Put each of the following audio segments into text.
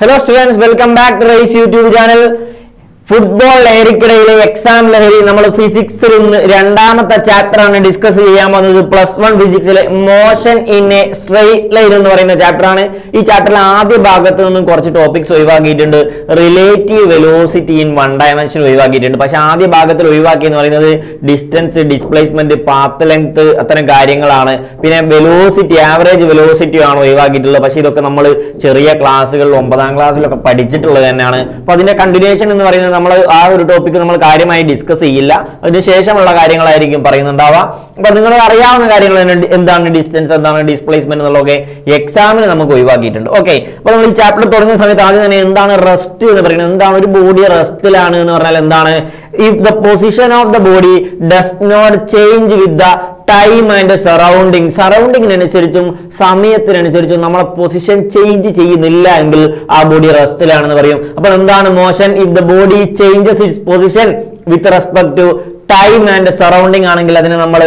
Hello students, welcome back to Race YouTube channel. Football ലഹരിക്കിടയിലെ exam ലഹരി നമ്മൾ ഫിസിക്സിൽ ഇന്ന് രണ്ടാമത്തെ ചാപ്റ്റർ ആണ് ഡിസ്കസ് ചെയ്യാൻ പോകുന്നത് plus one ഫിസിക്സിലെ motion in a straight line എന്ന് പറയുന്ന ചാപ്റ്റർ ആണ്. ഈ ചാപ്റ്ററിൽ ആദ്യ ഭാഗത്ത് നിന്നും കുറച്ച് ടോപ്പിക്സ് ഒഴിവാക്കിയിട്ടുണ്ട്. Relative velocity in one dimension ഒഴിവാക്കിയിട്ടുണ്ട്. പക്ഷെ ആദ്യ ഭാഗത്തിൽ ഒഴിവാക്കി എന്ന് പറയുന്നത് ഡിസ്റ്റൻസ് ഡിസ്പ്ലേസ്മെന്റ് പാത്ത് ലെങ്ത് അത്തരം കാര്യങ്ങളാണ്. പിന്നെ വെലോസിറ്റി ആവറേജ് വെലോസിറ്റി ആണ് ഒഴിവാക്കിയിട്ടുള്ളത്. പക്ഷെ ഇതൊക്കെ നമ്മൾ ചെറിയ ക്ലാസ്സുകളിൽ ഒമ്പതാം ക്ലാസ്സിലൊക്കെ പഠിച്ചിട്ടുള്ളത് തന്നെയാണ്. അപ്പൊ അതിന്റെ കണ്ടിന്യൂഷൻ എന്ന് പറയുന്നത് നമ്മൾ ആ ഒരു ടോപ്പിക് നമ്മൾ കാര്യമായി ഡിസ്കസ് ചെയ്യില്ല. അതിനുശേഷമുള്ള കാര്യങ്ങളായിരിക്കും പറയുന്നുണ്ടാവുക. അപ്പൊ നിങ്ങൾ അറിയാവുന്ന കാര്യങ്ങൾ എന്താണ് ഡിസ്റ്റൻസ് എന്താണ് ഡിസ്പ്ലേസ്മെന്റ് എന്നുള്ളതൊക്കെ എക്സാമിന് നമുക്ക് ഒഴിവാക്കിയിട്ടുണ്ട്. ഓക്കെ അപ്പൊ നമ്മൾ ഈ ചാപ്റ്റർ തുടങ്ങുന്ന സമയത്ത് ആദ്യം തന്നെ എന്താണ് റെസ്റ്റ് എന്ന് പറയുന്നത്? എന്താണ് ഒരു ബോഡി റെസ്റ്റിലാണ് എന്ന് പറഞ്ഞാൽ എന്താണ്? If the position of the body does not change with the time and surrounding സറൗണ്ടിങ്ങിനനുസരിച്ചും സമയത്തിനനുസരിച്ചും നമ്മളെ പൊസിഷൻ ചേഞ്ച് ചെയ്യുന്നില്ല എങ്കിൽ ആ ബോഡി റെസ്റ്റിലാണെന്ന് പറയും. അപ്പോൾ എന്താണ് motion if the body changes its position with respect to time and surrounding ആണെങ്കിൽ അതിനെ നമ്മൾ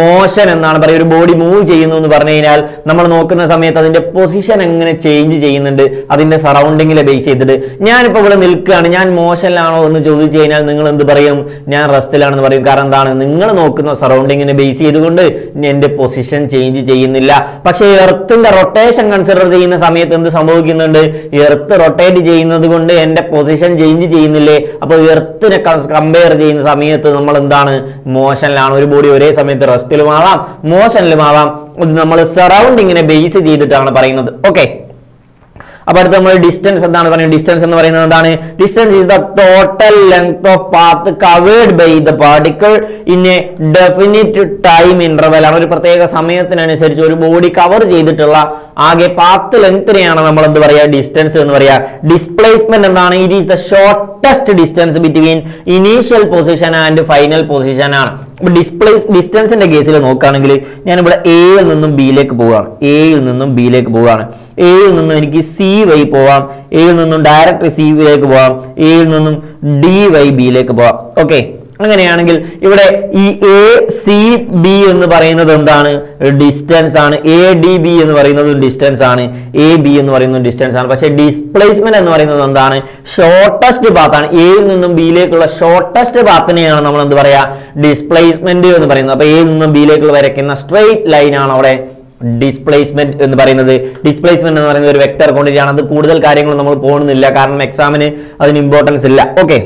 മോഷൻ എന്നാണ് പറയുക. ഒരു ബോഡി മൂവ് ചെയ്യുന്നു എന്ന് പറഞ്ഞു കഴിഞ്ഞാൽ നമ്മൾ നോക്കുന്ന സമയത്ത് അതിന്റെ പൊസിഷൻ എങ്ങനെ ചേഞ്ച് ചെയ്യുന്നുണ്ട് അതിന്റെ സറൗണ്ടിങ്ങിലെ ബേസ് ചെയ്തിട്ട്. ഞാനിപ്പോൾ ഇവിടെ നിൽക്കുകയാണ്. ഞാൻ മോഷനിലാണോ എന്ന് ചോദിച്ചു കഴിഞ്ഞാൽ നിങ്ങൾ എന്ത് പറയും? ഞാൻ റെസ്റ്റിലാണെന്ന് പറയും. കാരണം എന്താണ്? നിങ്ങൾ നോക്കുന്ന സറൗണ്ടിങ്ങിനെ ബേസ് ചെയ്തുകൊണ്ട് എന്റെ പൊസിഷൻ ചേഞ്ച് ചെയ്യുന്നില്ല. പക്ഷേ എർത്തിന്റെ റൊട്ടേഷൻ കൺസിഡർ ചെയ്യുന്ന സമയത്ത് എന്ത് സംഭവിക്കുന്നുണ്ട്? എർത്ത് റൊട്ടേറ്റ് ചെയ്യുന്നത് കൊണ്ട് എന്റെ പൊസിഷൻ ചേഞ്ച് ചെയ്യുന്നില്ലേ? അപ്പോൾ എർത്തിനെ കമ്പയർ ചെയ്യുന്ന സമയത്ത് നമ്മൾ എന്താണ് മോഷനിലാണ് ഒരു ബോഡി ഒരേ സമയത്ത് റെസ്റ്റിലും ആവാം മോഷനിലും ആവാം. ഇത് നമ്മൾ സറൗണ്ടിങ്ങിനെ ബേസ് ചെയ്തിട്ടാണ് പറയുന്നത്. ഓക്കെ അപ്പൊ അടുത്ത് നമ്മൾ ഡിസ്റ്റൻസ് എന്താണ് പറയുന്നത്? ഡിസ്റ്റൻസ് എന്ന് പറയുന്നത് എന്താണ്? Distance is the total length of path covered by the particle in a definite time interval ആണ് ഒരു പ്രത്യേക സമയത്തിനനുസരിച്ച് ഒരു ബോഡി കവർ ചെയ്തിട്ടുള്ള ആകെ പാത്ത് ലെങ്ത്തിനെയാണ് നമ്മൾ എന്ത് പറയുക ഡിസ്റ്റൻസ് എന്ന് പറയുക ഡിസ്പ്ലേസ്മെന്റ് എന്താണ്? It is the shortest distance between initial position and final position ആണ്. ഡിസ്പ്ലേസ് ഡിസ്റ്റൻസിന്റെ കേസിൽ നോക്കുകയാണെങ്കിൽ ഞാൻ ഇവിടെ എയിൽ നിന്നും ബിയിലേക്ക് പോവുകയാണ് എയിൽ നിന്നും ബിയിലേക്ക് പോവുകയാണ് എയിൽ നിന്നും എനിക്ക് സി വൈ പോവാം. എയിൽ നിന്നും ഡയറക്റ്റ് സി വിയിലേക്ക് പോവാം. എയിൽ നിന്നും ഡി വൈ ബിയിലേക്ക് പോവാം. ഓക്കെ അങ്ങനെയാണെങ്കിൽ ഇവിടെ ഈ എ സി ബി എന്ന് പറയുന്നത് എന്താണ്? ഡിസ്റ്റൻസ് ആണ്. എ ഡി ബി എന്ന് പറയുന്നത് ഡിസ്റ്റൻസ് ആണ്. എ ബി എന്ന് പറയുന്നത് ഡിസ്റ്റൻസ് ആണ്. പക്ഷേ ഡിസ്പ്ലേസ്മെന്റ് എന്ന് പറയുന്നത് എന്താണ്? ഷോർട്ടസ്റ്റ് പാത്ത് ആണ്. എയിൽ നിന്നും ബിയിലേക്കുള്ള ഷോർട്ടസ്റ്റ് പാത്തിനെയാണ് നമ്മൾ എന്ത് പറയാ? ഡിസ്പ്ലേസ്മെന്റ് എന്ന് പറയുന്നത്. അപ്പൊ എയിൽ നിന്നും ബിയിലേക്കുള്ള വരയ്ക്കുന്ന സ്ട്രെയിറ്റ് ആണ് അവിടെ ഡിസ്പ്ലേസ്മെന്റ് എന്ന് പറയുന്നത്. ഡിസ്പ്ലേസ്മെന്റ് എന്ന് പറയുന്നത് ഒരു വെക്ടർ ക്വാണ്ടിറ്റി ആണ് അത് കൂടുതൽ കാര്യങ്ങൾ നമ്മൾ പോകുന്നില്ല. കാരണം എക്സാമിന് അതിന് ഇമ്പോർട്ടൻസ് ഇല്ല. ഓക്കെ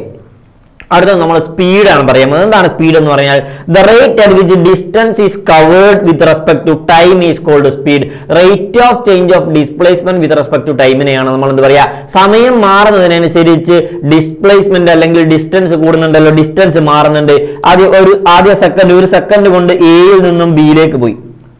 അടുത്തത് നമ്മൾ സ്പീഡാണ് പറയുന്നത് എന്താണ് സ്പീഡ് എന്ന് പറഞ്ഞാൽ the rate at which distance is covered with respect to time is called speed rate of change of displacement with respect to ടൈമിനെയാണ് നമ്മൾ എന്ത് പറയുക സമയം മാറുന്നതിനനുസരിച്ച് ഡിസ്പ്ലേസ്മെന്റ് അല്ലെങ്കിൽ ഡിസ്റ്റൻസ് കൂടുന്നുണ്ടല്ലോ ഡിസ്റ്റൻസ് മാറുന്നുണ്ട്. ആദ്യം ഒരു ആദ്യ സെക്കൻഡ് ഒരു സെക്കൻഡ് കൊണ്ട് എയിൽ നിന്നും ബിയിലേക്ക് പോയി.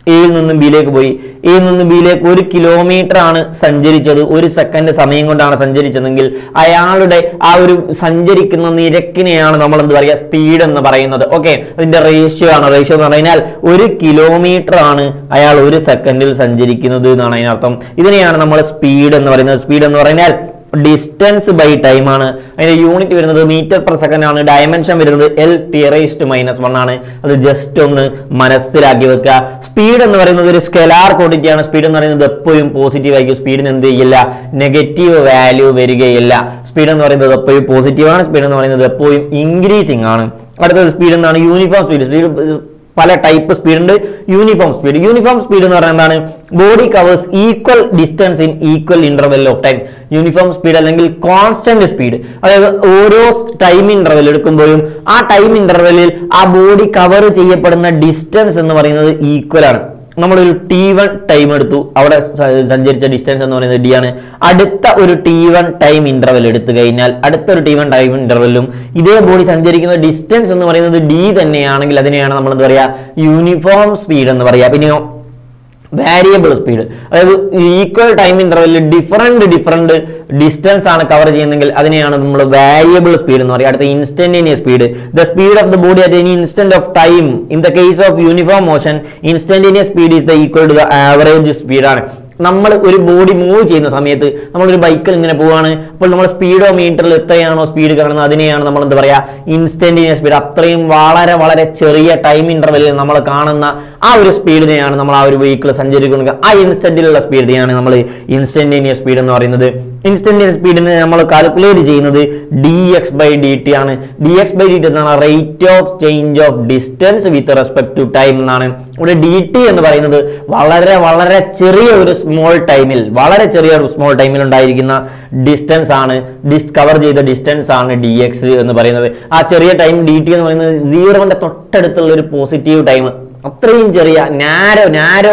എയിൽ നിന്നും ബിയിലേക്ക് പോയി. എയിൽ നിന്നും ബിയിലേക്ക് ഒരു കിലോമീറ്റർ ആണ് സഞ്ചരിച്ചത്. ഒരു സെക്കൻഡ് സമയം കൊണ്ടാണ് സഞ്ചരിച്ചതെങ്കിൽ അയാളുടെ ആ ഒരു സഞ്ചരിക്കുന്ന നിരക്കിനെയാണ് നമ്മൾ എന്ത് പറയുക? സ്പീഡ് എന്ന് പറയുന്നത്. ഓക്കെ അതിന്റെ റേഷ്യോ ആണ്. റേഷ്യോ എന്ന് പറഞ്ഞാൽ ഒരു കിലോമീറ്റർ ആണ് അയാൾ ഒരു സെക്കൻഡിൽ സഞ്ചരിക്കുന്നത് എന്നാണ് അതിനർത്ഥം. ഇതിനെയാണ് നമ്മൾ സ്പീഡ് എന്ന് പറയുന്നത്. സ്പീഡ് എന്ന് പറഞ്ഞാൽ ഡിസ്റ്റൻസ് ബൈ ടൈം ആണ്. അതിന്റെ യൂണിറ്റ് വരുന്നത് മീറ്റർ പെർ സെക്കൻഡ് ആണ്. ഡയമെൻഷൻ വരുന്നത് L T raised minus one ആണ്. അത് ജസ്റ്റ് ഒന്ന് മനസ്സിലാക്കി വെക്കുക. സ്പീഡ് എന്ന് പറയുന്നത് ഒരു സ്കെലാർ ക്വാണ്ടിറ്റി ആണ്. സ്പീഡ് എന്ന് പറയുന്നത് എപ്പോഴും പോസിറ്റീവ് ആയിരിക്കും. സ്പീഡിന് എന്ത് ചെയ്യില്ല? നെഗറ്റീവ് വാല്യൂ വരികയില്ല. സ്പീഡ് എന്ന് പറയുന്നത് എപ്പോഴും പോസിറ്റീവ് ആണ്. സ്പീഡ് എന്ന് പറയുന്നത് എപ്പോഴും ഇൻക്രീസിങ് ആണ്. അടുത്തത് സ്പീഡ് എന്നാണ് യൂണിഫോം സ്പീഡ് സ്പീഡ് പല ടൈപ്പ് സ്പീഡ് ഉണ്ട്. യൂണിഫോം സ്പീഡ് യൂണിഫോം സ്പീഡ് എന്ന് പറയുന്നത് എന്താണ്? Body covers equal distance in equal interval of time uniform speed അല്ലെങ്കിൽ കോൺസ്റ്റന്റ് സ്പീഡ് അതായത് ഓരോ ടൈം ഇന്റർവെൽ എടുക്കുമ്പോഴും ആ ടൈം ഇന്റർവെല്ലിൽ ആ ബോഡി കവർ ചെയ്യപ്പെടുന്ന ഡിസ്റ്റൻസ് എന്ന് പറയുന്നത് ഈക്വൽ ആണ്. നമ്മളൊരു ടി വൺ ടൈം എടുത്തു. അവിടെ സഞ്ചരിച്ച ഡിസ്റ്റൻസ് എന്ന് പറയുന്നത് ഡി ആണ്. അടുത്ത ഒരു ടി വൺ ടൈം ഇന്റർവെൽ എടുത്തു കഴിഞ്ഞാൽ അടുത്ത ഒരു ടി വൺ ടൈം ഇന്റർവെല്ലും ഇതേ ബോഡി സഞ്ചരിക്കുന്ന ഡിസ്റ്റൻസ് എന്ന് പറയുന്നത് ഡി തന്നെയാണെങ്കിൽ അതിനെയാണ് നമ്മൾ എന്താ പറയുക യൂണിഫോം സ്പീഡ് എന്ന് പറയുക പിന്നെയോ വാരിയബിൾ സ്പീഡ് അതായത് ഈക്വൽ ടൈം ഇന്റർവെല്ലിൽ ഡിഫറെന്റ് ഡിഫറെന്റ് ഡിസ്റ്റൻസ് ആണ് കവർ ചെയ്യുന്നതെങ്കിൽ അതിനെയാണ് നമ്മൾ വേരിയബിൾ സ്പീഡ് എന്ന് പറയുക. അടുത്ത instantaneous speed the speed of the body at any instant of time in the case of uniform motion instantaneous speed is the equal to the average സ്പീഡാണ് നമ്മൾ ഒരു body move ചെയ്യുന്ന സമയത്ത് നമ്മളൊരു ബൈക്കിൽ ഇങ്ങനെ പോവാണ്. അപ്പോൾ നമ്മൾ സ്പീഡോ മീറ്ററിൽ എത്രയാണോ സ്പീഡ് കാണുന്നത് അതിനെയാണ് നമ്മൾ എന്താ പറയുക ഇൻസ്റ്റന്റേനിയസ് സ്പീഡ് അത്രയും വളരെ വളരെ ചെറിയ ടൈം ഇന്റർവെല്ലിൽ നമ്മൾ കാണുന്ന ആ ഒരു സ്പീഡിനെയാണ് നമ്മൾ ആ ഒരു വെഹിക്കിൾ സഞ്ചരിക്കുന്നത്. ആ ഇൻസ്റ്റന്റിലുള്ള സ്പീഡിനെയാണ് നമ്മൾ ഇൻസ്റ്റന്റിനിയസ് സ്പീഡ് എന്ന് പറയുന്നത്. ഇൻസ്റ്റന്റേനിയസ് സ്പീഡിനെ നമ്മൾ കാൽക്കുലേറ്റ് ചെയ്യുന്നത് D X by D T ആണ്. D X by D T എന്നാണ് rate of change of distance with respect to time എന്നാണ് ഇവിടെ ഡി ടി എന്ന് പറയുന്നത് വളരെ വളരെ ചെറിയ ഒരു സ്മോൾ ടൈമിൽ വളരെ ചെറിയ ഒരു സ്മോൾ ടൈമിൽ ഉണ്ടായിരിക്കുന്ന ഡിസ്റ്റൻസ് ആണ്. ഡിസ് കവർ ചെയ്ത ഡിസ്റ്റൻസ് ആണ് ഡി എക്സ് എന്ന് പറയുന്നത്. ആ ചെറിയ ടൈം ഡി ടി എന്ന് പറയുന്നത് സീറോന്റെ തൊട്ടടുത്തുള്ള ഒരു പോസിറ്റീവ് ടൈം അത്രയും ചെറിയ നാരോ നാരോ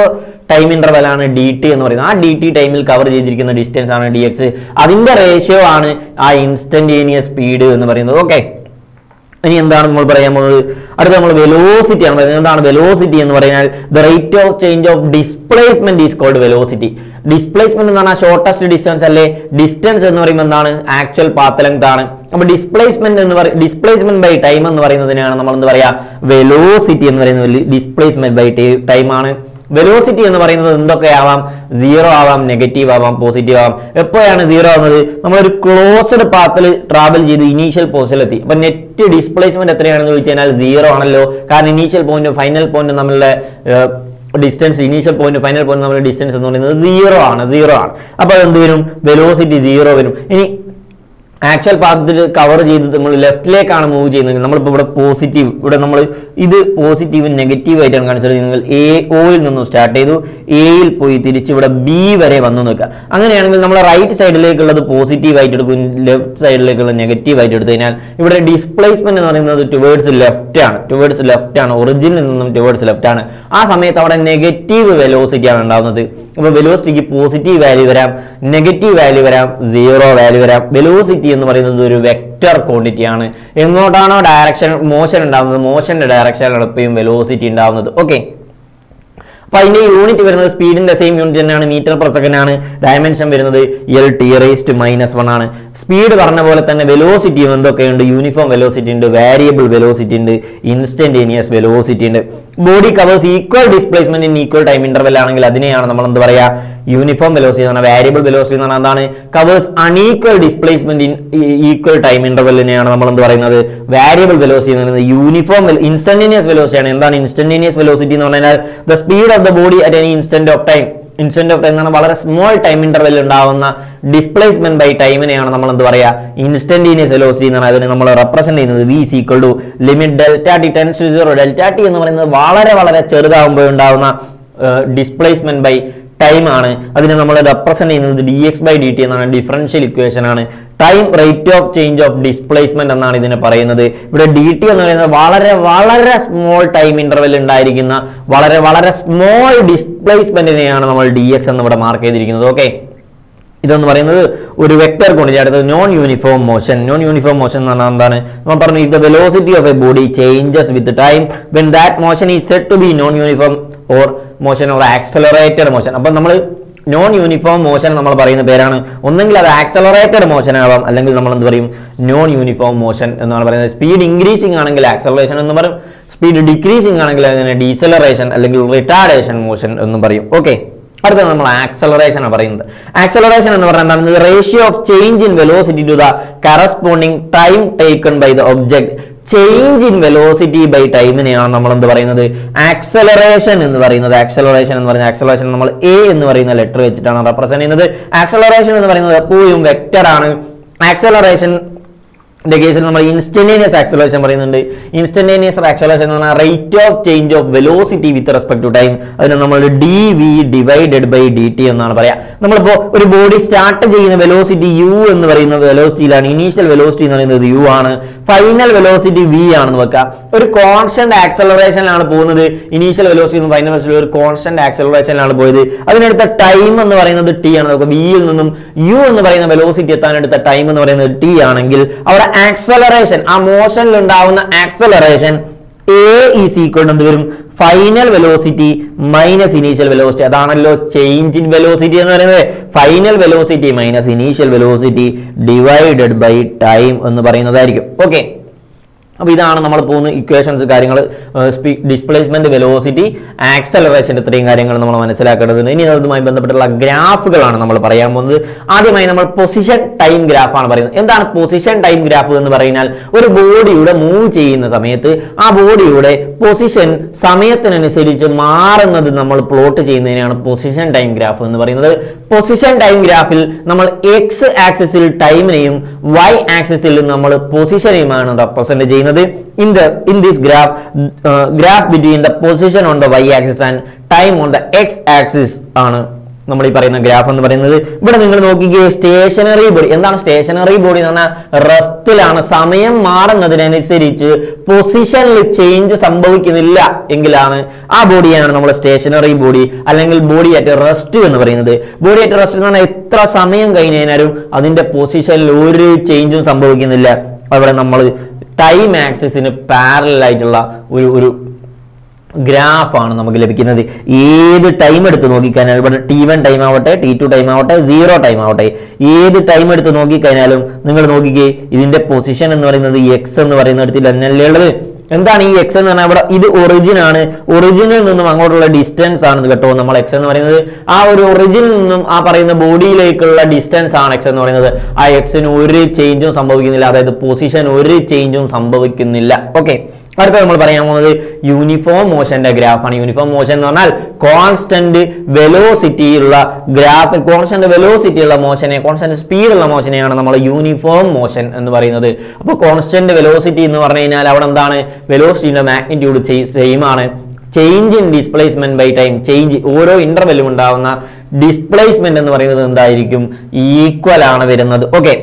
ടൈം ഇന്റർവെൽ ആണ് ഡി ടി എന്ന് പറയുന്നത്. ആ ഡി ടി ടൈമിൽ കവർ ചെയ്തിരിക്കുന്ന ഡിസ്റ്റൻസ് ആണ് ഡി എക്സ് അതിന്റെ റേഷ്യോ ആണ് ആ ഇൻസ്റ്റന്റേനിയസ് സ്പീഡ് എന്ന് പറയുന്നത്. ഓക്കെ ഇനി എന്താണ് നമ്മൾ പറയാൻ പോകുന്നത്? അടുത്ത നമ്മൾ വെലോസിറ്റി ആണ് പറയുന്നത്. എന്താണ് വെലോസിറ്റി എന്ന് പറഞ്ഞാൽ the rate of change of displacement is called velocity displacement എന്ന് പറഞ്ഞാൽ ഷോർട്ടസ്റ്റ് ഡിസ്റ്റൻസ് അല്ലേ? ഡിസ്റ്റൻസ് എന്ന് പറയുമ്പോൾ എന്താണ്? ആക്ച്വൽ പാത്ത് ലെങ്ത് ആണ്. അപ്പൊ ഡിസ്പ്ലേസ്മെന്റ് എന്ന് പറയും ഡിസ്പ്ലേസ്മെന്റ് ബൈ ടൈം എന്ന് പറയുന്നതിനാണ് നമ്മൾ എന്ത് പറയാ? വെലോസിറ്റി എന്ന് പറയുന്നത് ഡിസ്പ്ലേസ്മെന്റ് ബൈ ടൈം ആണ്. വെലോസിറ്റി എന്ന് പറയുന്നത് എന്തൊക്കെയാവാം? സീറോ ആവാം നെഗറ്റീവ് ആവാം പോസിറ്റീവ് ആവാം. എപ്പോഴാണ് സീറോ ആവുന്നത്? നമ്മളൊരു ക്ലോസ്ഡ് പാത്തിൽ ട്രാവൽ ചെയ്ത് ഇനീഷ്യൽ പോസ്റ്റിലെത്തി അപ്പൊ നെറ്റ് ഡിസ്പ്ലേസ്മെന്റ് എത്രയാണെന്ന് ചോദിച്ചു കഴിഞ്ഞാൽ സീറോ ആണല്ലോ. കാരണം ഇനീഷ്യൽ പോയിന്റും ഫൈനൽ പോയിന്റും നമ്മളുടെ distance initial point final point നമ്മുടെ ഡിസ്റ്റൻസ് എന്ന് പറയുന്നത് സീറോ ആണ് സീറോ ആണ്. അപ്പോൾ എന്ത് വരും? വെലോസിറ്റി സീറോ വരും. ഇനി ആക്ച്വൽ പാത്തിൽ കവർ ചെയ്ത് നമ്മൾ ലെഫ്റ്റിലേക്കാണ് മൂവ് ചെയ്യുന്നത്. നമ്മളിപ്പോൾ ഇവിടെ പോസിറ്റീവ് ഇവിടെ നമ്മൾ ഇത് പോസിറ്റീവ് നെഗറ്റീവ് ആയിട്ടാണ് കൺസിഡർ നിങ്ങൾ എ ഒയിൽ നിന്നും സ്റ്റാർട്ട് ചെയ്തു. എയിൽ പോയി തിരിച്ച് ഇവിടെ ബി വരെ വന്നു നിൽക്കുക. അങ്ങനെയാണെങ്കിൽ നമ്മൾ റൈറ്റ് സൈഡിലേക്കുള്ളത് പോസിറ്റീവ് ആയിട്ട് എടുക്കും. ലെഫ്റ്റ് സൈഡിലേക്കുള്ള നെഗറ്റീവ് ആയിട്ട് എടുത്തു കഴിഞ്ഞാൽ ഇവിടെ ഡിസ്പ്ലേസ്മെന്റ് എന്ന് പറയുന്നത് ടുവേർഡ്സ് ലെഫ്റ്റ് ആണ്. ടുവേർഡ്സ് ലെഫ്റ്റ് ആണ്. ഒറിജിനിൽ നിന്നും ടുവേർഡ്സ് ലെഫ്റ്റ് ആണ്. ആ സമയത്ത് അവിടെ നെഗറ്റീവ് വെലോസിറ്റി ആണ് ഉണ്ടാകുന്നത് അപ്പോൾ വെലോസിറ്റിക്ക് പോസിറ്റീവ് വാല്യൂ വരാം. നെഗറ്റീവ് വാല്യൂ വരാം. സീറോ വാല്യൂ വരാം. വെലോസിറ്റി എന്ന് പറയുന്നത് ഒരു വെക്റ്റർ ക്വാണ്ടിറ്റി ആണ്. എങ്ങോട്ടാണോ ഡയറക്ഷൻ മോഷൻ ഉണ്ടാകുന്നത് മോഷന്റെ ഡയറക്ഷനിലാണ് എപ്പോഴും വെലോസിറ്റി ഉണ്ടാകുന്നത് ഓക്കെ അപ്പൊ അതിന്റെ യൂണിറ്റ് വരുന്നത് സ്പീഡിന്റെ സെയിം യൂണിറ്റ് തന്നെയാണ് മീറ്റർ പെർ സെക്കൻഡ് ആണ് ഡയമെൻഷൻ വരുന്നത് L T raised minus one ആണ്. സ്പീഡ് പറഞ്ഞ പോലെ തന്നെ വെലോസിറ്റി എന്തൊക്കെയുണ്ട്? യൂണിഫോം വെലോസിറ്റി ഉണ്ട് വേരിയബിൾ വെലോസിറ്റി ഉണ്ട് ഇൻസ്റ്റന്റേനിയസ് വെലോസിറ്റി ഉണ്ട്. Body covers equal displacement in equal time interval ആണെങ്കിൽ അതിനെയാണ് നമ്മൾ എന്ത് പറയാ? യൂണിഫോം വെലോസിറ്റി എന്ന് പറഞ്ഞാൽ വേരിയബിൾ വെലോസിറ്റി എന്ന് പറഞ്ഞാൽ എന്താണ്? Covers unequal displacement in equal time ഇന്റർവെല്ലിനെയാണ് നമ്മൾ എന്ത് പറയുന്നത്? വേരിയബിൾ വെലോസിറ്റി എന്ന് പറയുന്നത് യൂണിഫോം ഇൻസ്റ്റന്റേനിയസ് വെലോസിറ്റി ആണ്. എന്താണ് ഇൻസ്റ്റന്റേനിയസ് വെലോസിറ്റി എന്ന് പറഞ്ഞാൽ the speed of the body at any instant of time instant of time എന്ന് പറഞ്ഞാൽ വളരെ സ്മോൾ ടൈം ഇന്റർവെൽ ഉണ്ടാവുന്ന ഡിസ്പ്ലേസ്മെന്റ് ബൈ ടൈമിനെയാണ് നമ്മൾ എന്ത് പറയാ? ഇൻസ്റ്റന്റീനിയസ് വെലോസിറ്റി എന്ന് പറയുന്നത് നമ്മൾ റെപ്രസെന്റ് ചെയ്യുന്നത് V equal to limit delta T tends to zero delta T എന്ന് പറയുന്നത് വളരെ വളരെ ചെറുതാവുമ്പോൾ ഉണ്ടാവുന്ന ഡിസ്പ്ലേസ്മെന്റ് ബൈ ടൈം ആണ്. അതിനെ നമ്മൾ റെപ്രസെന്റ് ചെയ്യുന്നത് D X by D T എന്നാണ്. ഡിഫറൻഷ്യൽ ഇക്വേഷൻ ആണ്. Time rate of change of displacement എന്നാണ് ഇതിനെ പറയുന്നത്. ഇവിടെ ഡി ടി എന്ന് പറയുന്നത് വളരെ വളരെ സ്മോൾ ടൈം ഇന്റർവെൽ ഉണ്ടായിരിക്കുന്ന വളരെ വളരെ സ്മോൾ ഡിസ്പ്ലേസ്മെന്റിനെയാണ് നമ്മൾ ഡി എക്സ് എന്ന് ഇവിടെ മാർക്ക് ചെയ്തിരിക്കുന്നത്. ഓക്കെ ഇതെന്ന് പറയുന്നത് ഒരു vector quantity non uniform motion non uniform motion എന്ന് പറഞ്ഞാൽ എന്താണ്? നമ്മൾ പറഞ്ഞു if the velocity of a body changes with time when that motion is set to be non uniform or motion or accelerated motion അപ്പം നമ്മൾ non uniform motion നമ്മൾ പറയുന്ന പേരാണ്. ഒന്നെങ്കിൽ അത് ആക്സലറേറ്റഡ് മോഷൻ ആവാം. അല്ലെങ്കിൽ നമ്മൾ എന്ത് പറയും? നോൺ യൂണിഫോം മോഷൻ എന്നാണ് പറയുന്നത്. സ്പീഡ് ഇൻക്രീസിംഗ് ആണെങ്കിൽ ആക്സലറേഷൻ എന്ന് പറയും. സ്പീഡ് ഡിക്രീസിംഗ് ആണെങ്കിൽ അതിനെ ഡീസലറേഷൻ അല്ലെങ്കിൽ റിട്ടാർഡേഷൻ മോഷൻ എന്ന് പറയും. ഓക്കെ അടുത്ത നമ്മൾ ആക്സലറേഷൻ ആണ് പറയുന്നത്. ആക്സലറേഷൻ എന്ന് പറഞ്ഞാൽ എന്താണ്? Ratio of change in velocity to the corresponding time taken by the object change in velocity by ടൈമിനെയാണ് നമ്മൾ എന്ത് പറയുന്നത്? ആക്സലറേഷൻ എന്ന് പറയുന്നത്. ആക്സലറേഷൻ എന്ന് പറഞ്ഞാൽ ആക്സലറേഷൻ നമ്മൾ എ എന്ന് പറയുന്ന ലെറ്റർ വെച്ചിട്ടാണ് റെപ്രസെന്റ് ചെയ്യുന്നത്. ആക്സലറേഷൻ എന്ന് പറയുന്നത് എപ്പോഴും വെക്റ്റർ ആണ്. ആക്സലറേഷൻ ന്റെ കേസിൽ നമ്മൾ ഇൻസ്റ്റന്റേനിയസ് ആക്സലേഷൻ പറയുന്നുണ്ട്. ഇൻസ്റ്റന്റേനിയസ് ആക്സലേഷൻ എന്ന് പറഞ്ഞാൽ rate of change of velocity with respect to time അതിന് നമ്മൾ D V divided by D T എന്നാണ് പറയാ. നമ്മളിപ്പോ ഒരു ബോഡി സ്റ്റാർട്ട് ചെയ്യുന്ന വെലോസിറ്റി യു എന്ന് പറയുന്ന വെലോസിറ്റിയിലാണ് ഇനീഷ്യൽ വെലോസിറ്റി എന്ന് പറയുന്നത് യു ആണ്. ഫൈനൽ വെലോസിറ്റി വി ആണെന്ന് വെക്കുക ഒരു കോൺസ്റ്റന്റ് ആക്സലറേഷനിലാണ് പോകുന്നത്. ഇനീഷ്യൽ വെലോസിറ്റി ഫൈനൽ വെലോസിറ്റി ഒരു കോൺസ്റ്റന്റ് ആക്സലറേഷനിലാണ് പോയത്. അതിനെടുത്ത ടൈം എന്ന് പറയുന്നത് ടി ആണ് നോക്കുക വിയിൽ നിന്നും യു എന്ന് പറയുന്ന വെലോസിറ്റി എത്താൻ എടുത്ത ടൈം എന്ന് പറയുന്നത് ടി ആണെങ്കിൽ അവിടെ ആക്സലറേഷൻ ആ മോഷനിൽ ഉണ്ടാവുന്ന ആക്സലറേഷൻ എന്ത് വരും? Final velocity minus initial velocity അതാണല്ലോ ചേഞ്ച് ഇൻ വെലോസിറ്റി എന്ന് പറയുന്നത്. Final velocity minus initial velocity divided by time എന്ന് പറയുന്നതായിരിക്കും. ഓക്കെ അപ്പോൾ ഇതാണ് നമ്മൾ പോകുന്ന ഇക്വേഷൻസ് കാര്യങ്ങൾ ഡിസ്പ്ലേസ്മെന്റ് വെലോസിറ്റി ആക്സലറേഷൻ ഇത്രയും കാര്യങ്ങൾ നമ്മൾ മനസ്സിലാക്കേണ്ടതുണ്ട്. ഇനി അതുമായി ബന്ധപ്പെട്ടുള്ള ഗ്രാഫുകളാണ് നമ്മൾ പറയാൻ പോകുന്നത്. ആദ്യമായി നമ്മൾ പൊസിഷൻ ടൈം ഗ്രാഫാണ് പറയുന്നത്. എന്താണ് പൊസിഷൻ ടൈം ഗ്രാഫ് എന്ന് പറഞ്ഞാൽ ഒരു ബോഡിയുടെ മൂവ് ചെയ്യുന്ന സമയത്ത് ആ ബോഡിയുടെ പൊസിഷൻ സമയത്തിനനുസരിച്ച് മാറുന്നത് നമ്മൾ പ്ലോട്ട് ചെയ്യുന്നതിനാണ് പൊസിഷൻ ടൈം ഗ്രാഫ് എന്ന് പറയുന്നത്. പൊസിഷൻ ടൈം ഗ്രാഫിൽ നമ്മൾ എക്സ് ആക്സിസിൽ ടൈമിനെയും വൈ ആക്സിസിൽ നമ്മൾ പൊസിഷനെയുമാണ് റെപ്രസെന്റ് ചെയ്യുന്നത്. In the in this graph graph between the position on the Y axis and time on the X axis ആണ് നമ്മൾ ഈ പറയുന്ന ഗ്രാഫ് എന്ന് പറയുന്നത്. ഇവിടെ നിങ്ങൾ നോക്കിക്കേ സ്റ്റേഷനറി ബോഡി എന്താണ് സ്റ്റേഷനറി ബോഡി എന്ന് പറഞ്ഞാൽ റെസ്റ്റിലാണ് സമയം മാറുന്നതിനനുസരിച്ച് പൊസിഷനിൽ ചേഞ്ച് സംഭവിക്കുന്നില്ല എങ്കിലാണ് ആ ബോഡിയാണ് നമ്മൾ സ്റ്റേഷനറി ബോഡി അല്ലെങ്കിൽ ബോഡി അറ്റ് റെസ്റ്റ് എന്ന് പറയുന്നത്. ബോഡി അറ്റ് റെസ്റ്റ് എന്ന് പറഞ്ഞാൽ എത്ര സമയം കഴിഞ്ഞാലും അതിന്റെ പൊസിഷനിൽ ഒരു ചേഞ്ചും സംഭവിക്കുന്നില്ല. അവിടെ നമ്മൾ ടൈം ആക്സിസിന് പാരലായിട്ടുള്ള ഒരു ഒരു ഗ്രാഫാണ് നമുക്ക് ലഭിക്കുന്നത്. ഏത് ടൈം എടുത്ത് നോക്കിക്കഴിഞ്ഞാൽ ഇവിടെ ടി വൺ ടൈം ആവട്ടെ ടി ടു ടൈം ആവട്ടെ സീറോ ടൈം ആവട്ടെ. ഏത് ടൈം എടുത്ത് നോക്കിക്കഴിഞ്ഞാലും നിങ്ങൾ നോക്കിക്കേ ഇതിന്റെ പൊസിഷൻ എന്ന് പറയുന്നത് എക്സ് എന്ന് പറയുന്ന ഇടത്തിൽ തന്നെയല്ലേ ഉള്ളത്? എന്താണ് ഈ എക്സ് എന്ന് പറഞ്ഞാൽ ഇവിടെ ഇത് ഒറിജിൻ ആണ്. ഒറിജിനിൽ നിന്നും അങ്ങോട്ടുള്ള ഡിസ്റ്റൻസ് ആണ് കേട്ടോ നമ്മൾ എക്സ് എന്ന് പറയുന്നത്. ആ ഒരു ഒറിജിനിൽ നിന്നും ആ പറയുന്ന ബോഡിയിലേക്കുള്ള ഡിസ്റ്റൻസ് ആണ് എക്സ് എന്ന് പറയുന്നത്. ആ എക്സിന് ഒരു ചേഞ്ചും സംഭവിക്കുന്നില്ല. അതായത് പൊസിഷൻ ഒരു ചേഞ്ചും സംഭവിക്കുന്നില്ല. ഓക്കെ അടുത്ത നമ്മൾ പറയാൻ പോകുന്നത് യൂണിഫോം മോഷന്റെ ഗ്രാഫാണ് യൂണിഫോം മോഷൻ എന്ന് പറഞ്ഞാൽ കോൺസ്റ്റന്റ് വെലോസിറ്റി ഉള്ള ഗ്രാഫ് കോൺസ്റ്റന്റ് വെലോസിറ്റി ഉള്ള മോഷനെ കോൺസ്റ്റന്റ് സ്പീഡ് ഉള്ള മോഷനെയാണ് നമ്മൾ യൂണിഫോം മോഷൻ എന്ന് പറയുന്നത്. അപ്പോൾ കോൺസ്റ്റന്റ് വെലോസിറ്റി എന്ന് പറഞ്ഞു കഴിഞ്ഞാൽ അവിടെ എന്താണ്? വെലോസിറ്റിയുടെ മാഗ്നിറ്റ്യൂഡ് സെയിം ആണ്. Change in displacement by time change ഓരോ ഇന്റർവെല്ലും ഉണ്ടാവുന്ന ഡിസ്പ്ലേസ്മെന്റ് എന്ന് പറയുന്നത് എന്തായിരിക്കും? ഈക്വൽ ആണ് വരുന്നത്. ഓക്കെ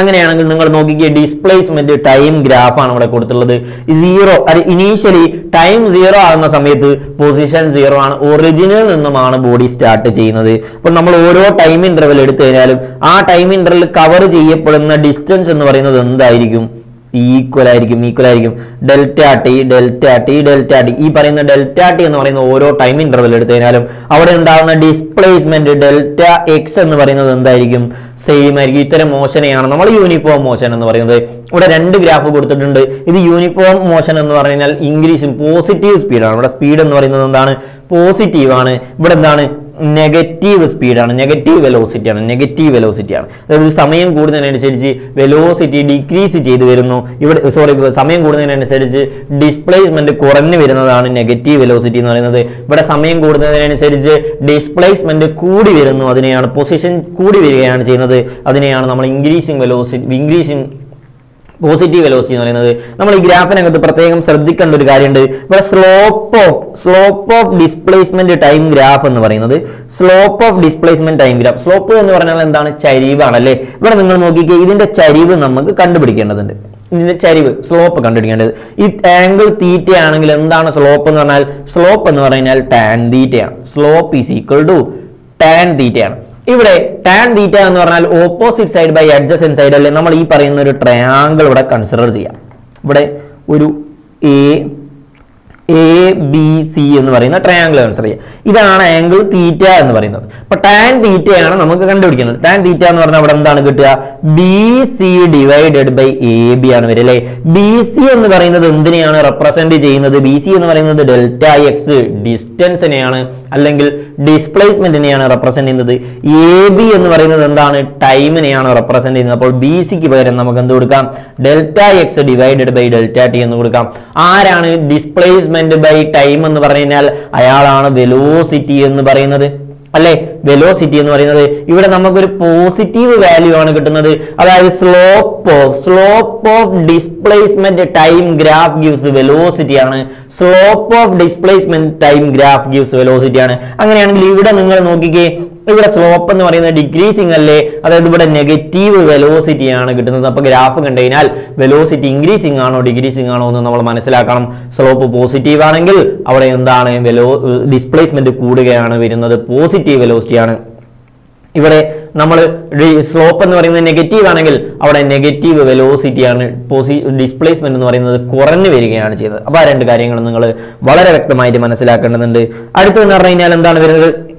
അങ്ങനെയാണെങ്കിൽ നിങ്ങൾ നോക്കിക്കുക ഡിസ്പ്ലേസ്മെന്റ് ടൈം ഗ്രാഫാണ് ഇവിടെ കൊടുത്തുള്ളത് സീറോ അത് ഇനീഷ്യലി ടൈം സീറോ ആകുന്ന സമയത്ത് പൊസിഷൻ സീറോ ആണ്. ഒറിജിനിൽ നിന്നുമാണ് ബോഡി സ്റ്റാർട്ട് ചെയ്യുന്നത്. അപ്പോൾ നമ്മൾ ഓരോ ടൈം ഇന്റർവൽ എടുത്തു കഴിഞ്ഞാലും ആ ടൈം ഇന്റർവൽ കവർ ചെയ്യപ്പെടുന്ന ഡിസ്റ്റൻസ് എന്ന് പറയുന്നത് എന്തായിരിക്കും? ഈക്വൽ ആയിരിക്കും ഈക്വൽ ആയിരിക്കും. Delta T delta T delta T ഈ പറയുന്ന ഡെൽറ്റ ടി എന്ന് പറയുന്ന ഓരോ ടൈം ഇന്റർവൽ എടുത്തു കഴിഞ്ഞാലും അവിടെ ഉണ്ടാകുന്ന ഡിസ്പ്ലേസ്മെന്റ് ഡെൽറ്റ എക്സ് എന്ന് പറയുന്നത് എന്തായിരിക്കും? സെയിം ആയിരിക്കും. ഇത്തരം മോശനെയാണ് നമ്മൾ യൂണിഫോം മോഷൻ എന്ന് പറയുന്നത്. ഇവിടെ രണ്ട് ഗ്രാഫ് കൊടുത്തിട്ടുണ്ട്. ഇത് യൂണിഫോം മോഷൻ എന്ന് പറഞ്ഞാൽ ഇംഗ്ലീഷും പോസിറ്റീവ് സ്പീഡാണ് ഇവിടെ സ്പീഡ് എന്ന് പറയുന്നത് എന്താണ്? പോസിറ്റീവ് ആണ്. ഇവിടെ എന്താണ്? നെഗറ്റീവ് സ്പീഡാണ് നെഗറ്റീവ് വെലോസിറ്റിയാണ് നെഗറ്റീവ് വെലോസിറ്റിയാണ് അതായത് സമയം കൂടുന്നതിനനുസരിച്ച് വെലോസിറ്റി ഡിക്രീസ് ചെയ്തു വരുന്നു. ഇവിടെ സോറി സമയം കൂടുന്നതിനനുസരിച്ച് ഡിസ്പ്ലേസ്മെന്റ് കുറഞ്ഞു വരുന്നതാണ് നെഗറ്റീവ് വെലോസിറ്റി എന്ന് പറയുന്നത്. ഇവിടെ സമയം കൂടുന്നതിനനുസരിച്ച് ഡിസ്പ്ലേസ്മെന്റ് കൂടി വരുന്നു. അതിനെയാണ് പൊസിഷൻ കൂടി വരികയാണ് ചെയ്യുന്നത്. അതിനെയാണ് നമ്മൾ increasing velocity increasing positive velocity എന്ന് പറയുന്നത് നമ്മൾ ഈ ഗ്രാഫിനകത്ത് പ്രത്യേകം ശ്രദ്ധിക്കേണ്ട ഒരു കാര്യമുണ്ട്. ഇവിടെ slope of slope of displacement time graph എന്ന് പറയുന്നത് slope of displacement time graph slope എന്ന് പറഞ്ഞാൽ എന്താണ്? ചരിവാണ് അല്ലേ ഇവിടെ നിങ്ങൾ നോക്കിക്കേ ഇതിന്റെ ചരിവ് നമുക്ക് കണ്ടുപിടിക്കേണ്ടതുണ്ട്. ഇതിന്റെ ചരിവ് സ്ലോപ്പ് കണ്ടുപിടിക്കേണ്ടത്. ഈ ആംഗിൾ തീറ്റ ആണെങ്കിൽ എന്താണ് സ്ലോപ്പ് എന്ന് പറഞ്ഞാൽ? സ്ലോപ്പ് എന്ന് പറഞ്ഞാൽ ടാൻ തീറ്റയാണ് slope is equal to tan തീറ്റയാണ് ഇവിടെ ടാൻ തീറ്റ എന്ന് പറഞ്ഞാൽ opposite side by adjacent side അല്ലെ? നമ്മൾ ഈ പറയുന്ന ഒരു ട്രയാങ്കിൾ ഇവിടെ കൺസിഡർ ചെയ്യാം. ഇവിടെ ഒരു എ എ ബി സി എന്ന് പറയുന്ന ട്രയാങ്കിൾ കൺസിഡർ ചെയ്യാം. ഇതാണ് ആംഗിൾ തീറ്റ എന്ന് പറയുന്നത്. അപ്പൊ ടാൻ തീറ്റയാണ് നമുക്ക് കണ്ടുപിടിക്കുന്നത്. ടാൻ തീറ്റ എന്ന് പറഞ്ഞാൽ അവിടെ എന്താണ് കിട്ടുക? B C divided by A B ആണ് വരിക അല്ലേ? ബി സി എന്ന് പറയുന്നത് എന്തിനെയാണ് റെപ്രസെന്റ് ചെയ്യുന്നത്? ബി സി എന്ന് പറയുന്നത് ഡെൽറ്റ എക്സ് ഡിസ്റ്റൻസിനെയാണ് അല്ലെങ്കിൽ ഡിസ്പ്ലേസ്മെന്റിനെയാണ് റെപ്രസെന്റ് ചെയ്യുന്നത്. എ ബി എന്ന് പറയുന്നത് എന്താണ്? ടൈമിനെയാണ് റെപ്രസെന്റ് ചെയ്യുന്നത്. അപ്പോൾ ബി സിക്ക് പകരം നമുക്ക് എന്ത് കൊടുക്കാം? Delta X divided by delta T എന്ന് കൊടുക്കാം. ആരാണ് ഡിസ്പ്ലേസ്മെന്റ് ബൈ ടൈം എന്ന് പറഞ്ഞു കഴിഞ്ഞാൽ? അയാളാണ് വെലോസിറ്റി എന്ന് പറയുന്നത്. അല്ലെ? വെലോസിറ്റി എന്ന് പറയുന്നത് ഇവിടെ നമുക്കൊരു പോസിറ്റീവ് വാല്യൂ ആണ് കിട്ടുന്നത്. അതായത് slope of slope of displacement time graph gives velocity ആണ്. Slope of displacement time graph gives velocity ആണ്. അങ്ങനെയാണെങ്കിൽ ഇവിടെ നിങ്ങൾ നോക്കിക്കേ ഇവിടെ സ്ലോപ്പ് എന്ന് പറയുന്നത് ഡിക്രീസിങ് അല്ലേ അതായത് ഇവിടെ നെഗറ്റീവ് വെലോസിറ്റി ആണ് കിട്ടുന്നത്. അപ്പൊ ഗ്രാഫ് കണ്ടു കഴിഞ്ഞാൽ വെലോസിറ്റി ഇൻക്രീസിങ് ആണോ ഡിക്രീസിങ് ആണോ എന്ന് നമ്മൾ മനസ്സിലാക്കണം. സ്ലോപ്പ് പോസിറ്റീവ് ആണെങ്കിൽ അവിടെ എന്താണ് വെലോ ഡിസ്പ്ലേസ്മെന്റ് കൂടുകയാണ് വരുന്നത്. പോസിറ്റീവ് വെലോസിറ്റി ആണ്. ഇവിടെ നമ്മൾ സ്ലോപ്പ് എന്ന് പറയുന്നത് നെഗറ്റീവ് ആണെങ്കിൽ അവിടെ നെഗറ്റീവ് വെലോസിറ്റി ആണ്. പോസി ഡിസ്പ്ലേസ്മെന്റ് എന്ന് പറയുന്നത് കുറഞ്ഞു വരികയാണ് ചെയ്യുന്നത്. അപ്പോൾ ആ രണ്ട് കാര്യങ്ങൾ നിങ്ങൾ വളരെ വ്യക്തമായിട്ട് മനസ്സിലാക്കേണ്ടതുണ്ട്. അടുത്തതെന്ന് പറഞ്ഞു കഴിഞ്ഞാൽ എന്താണ് വരുന്നത്?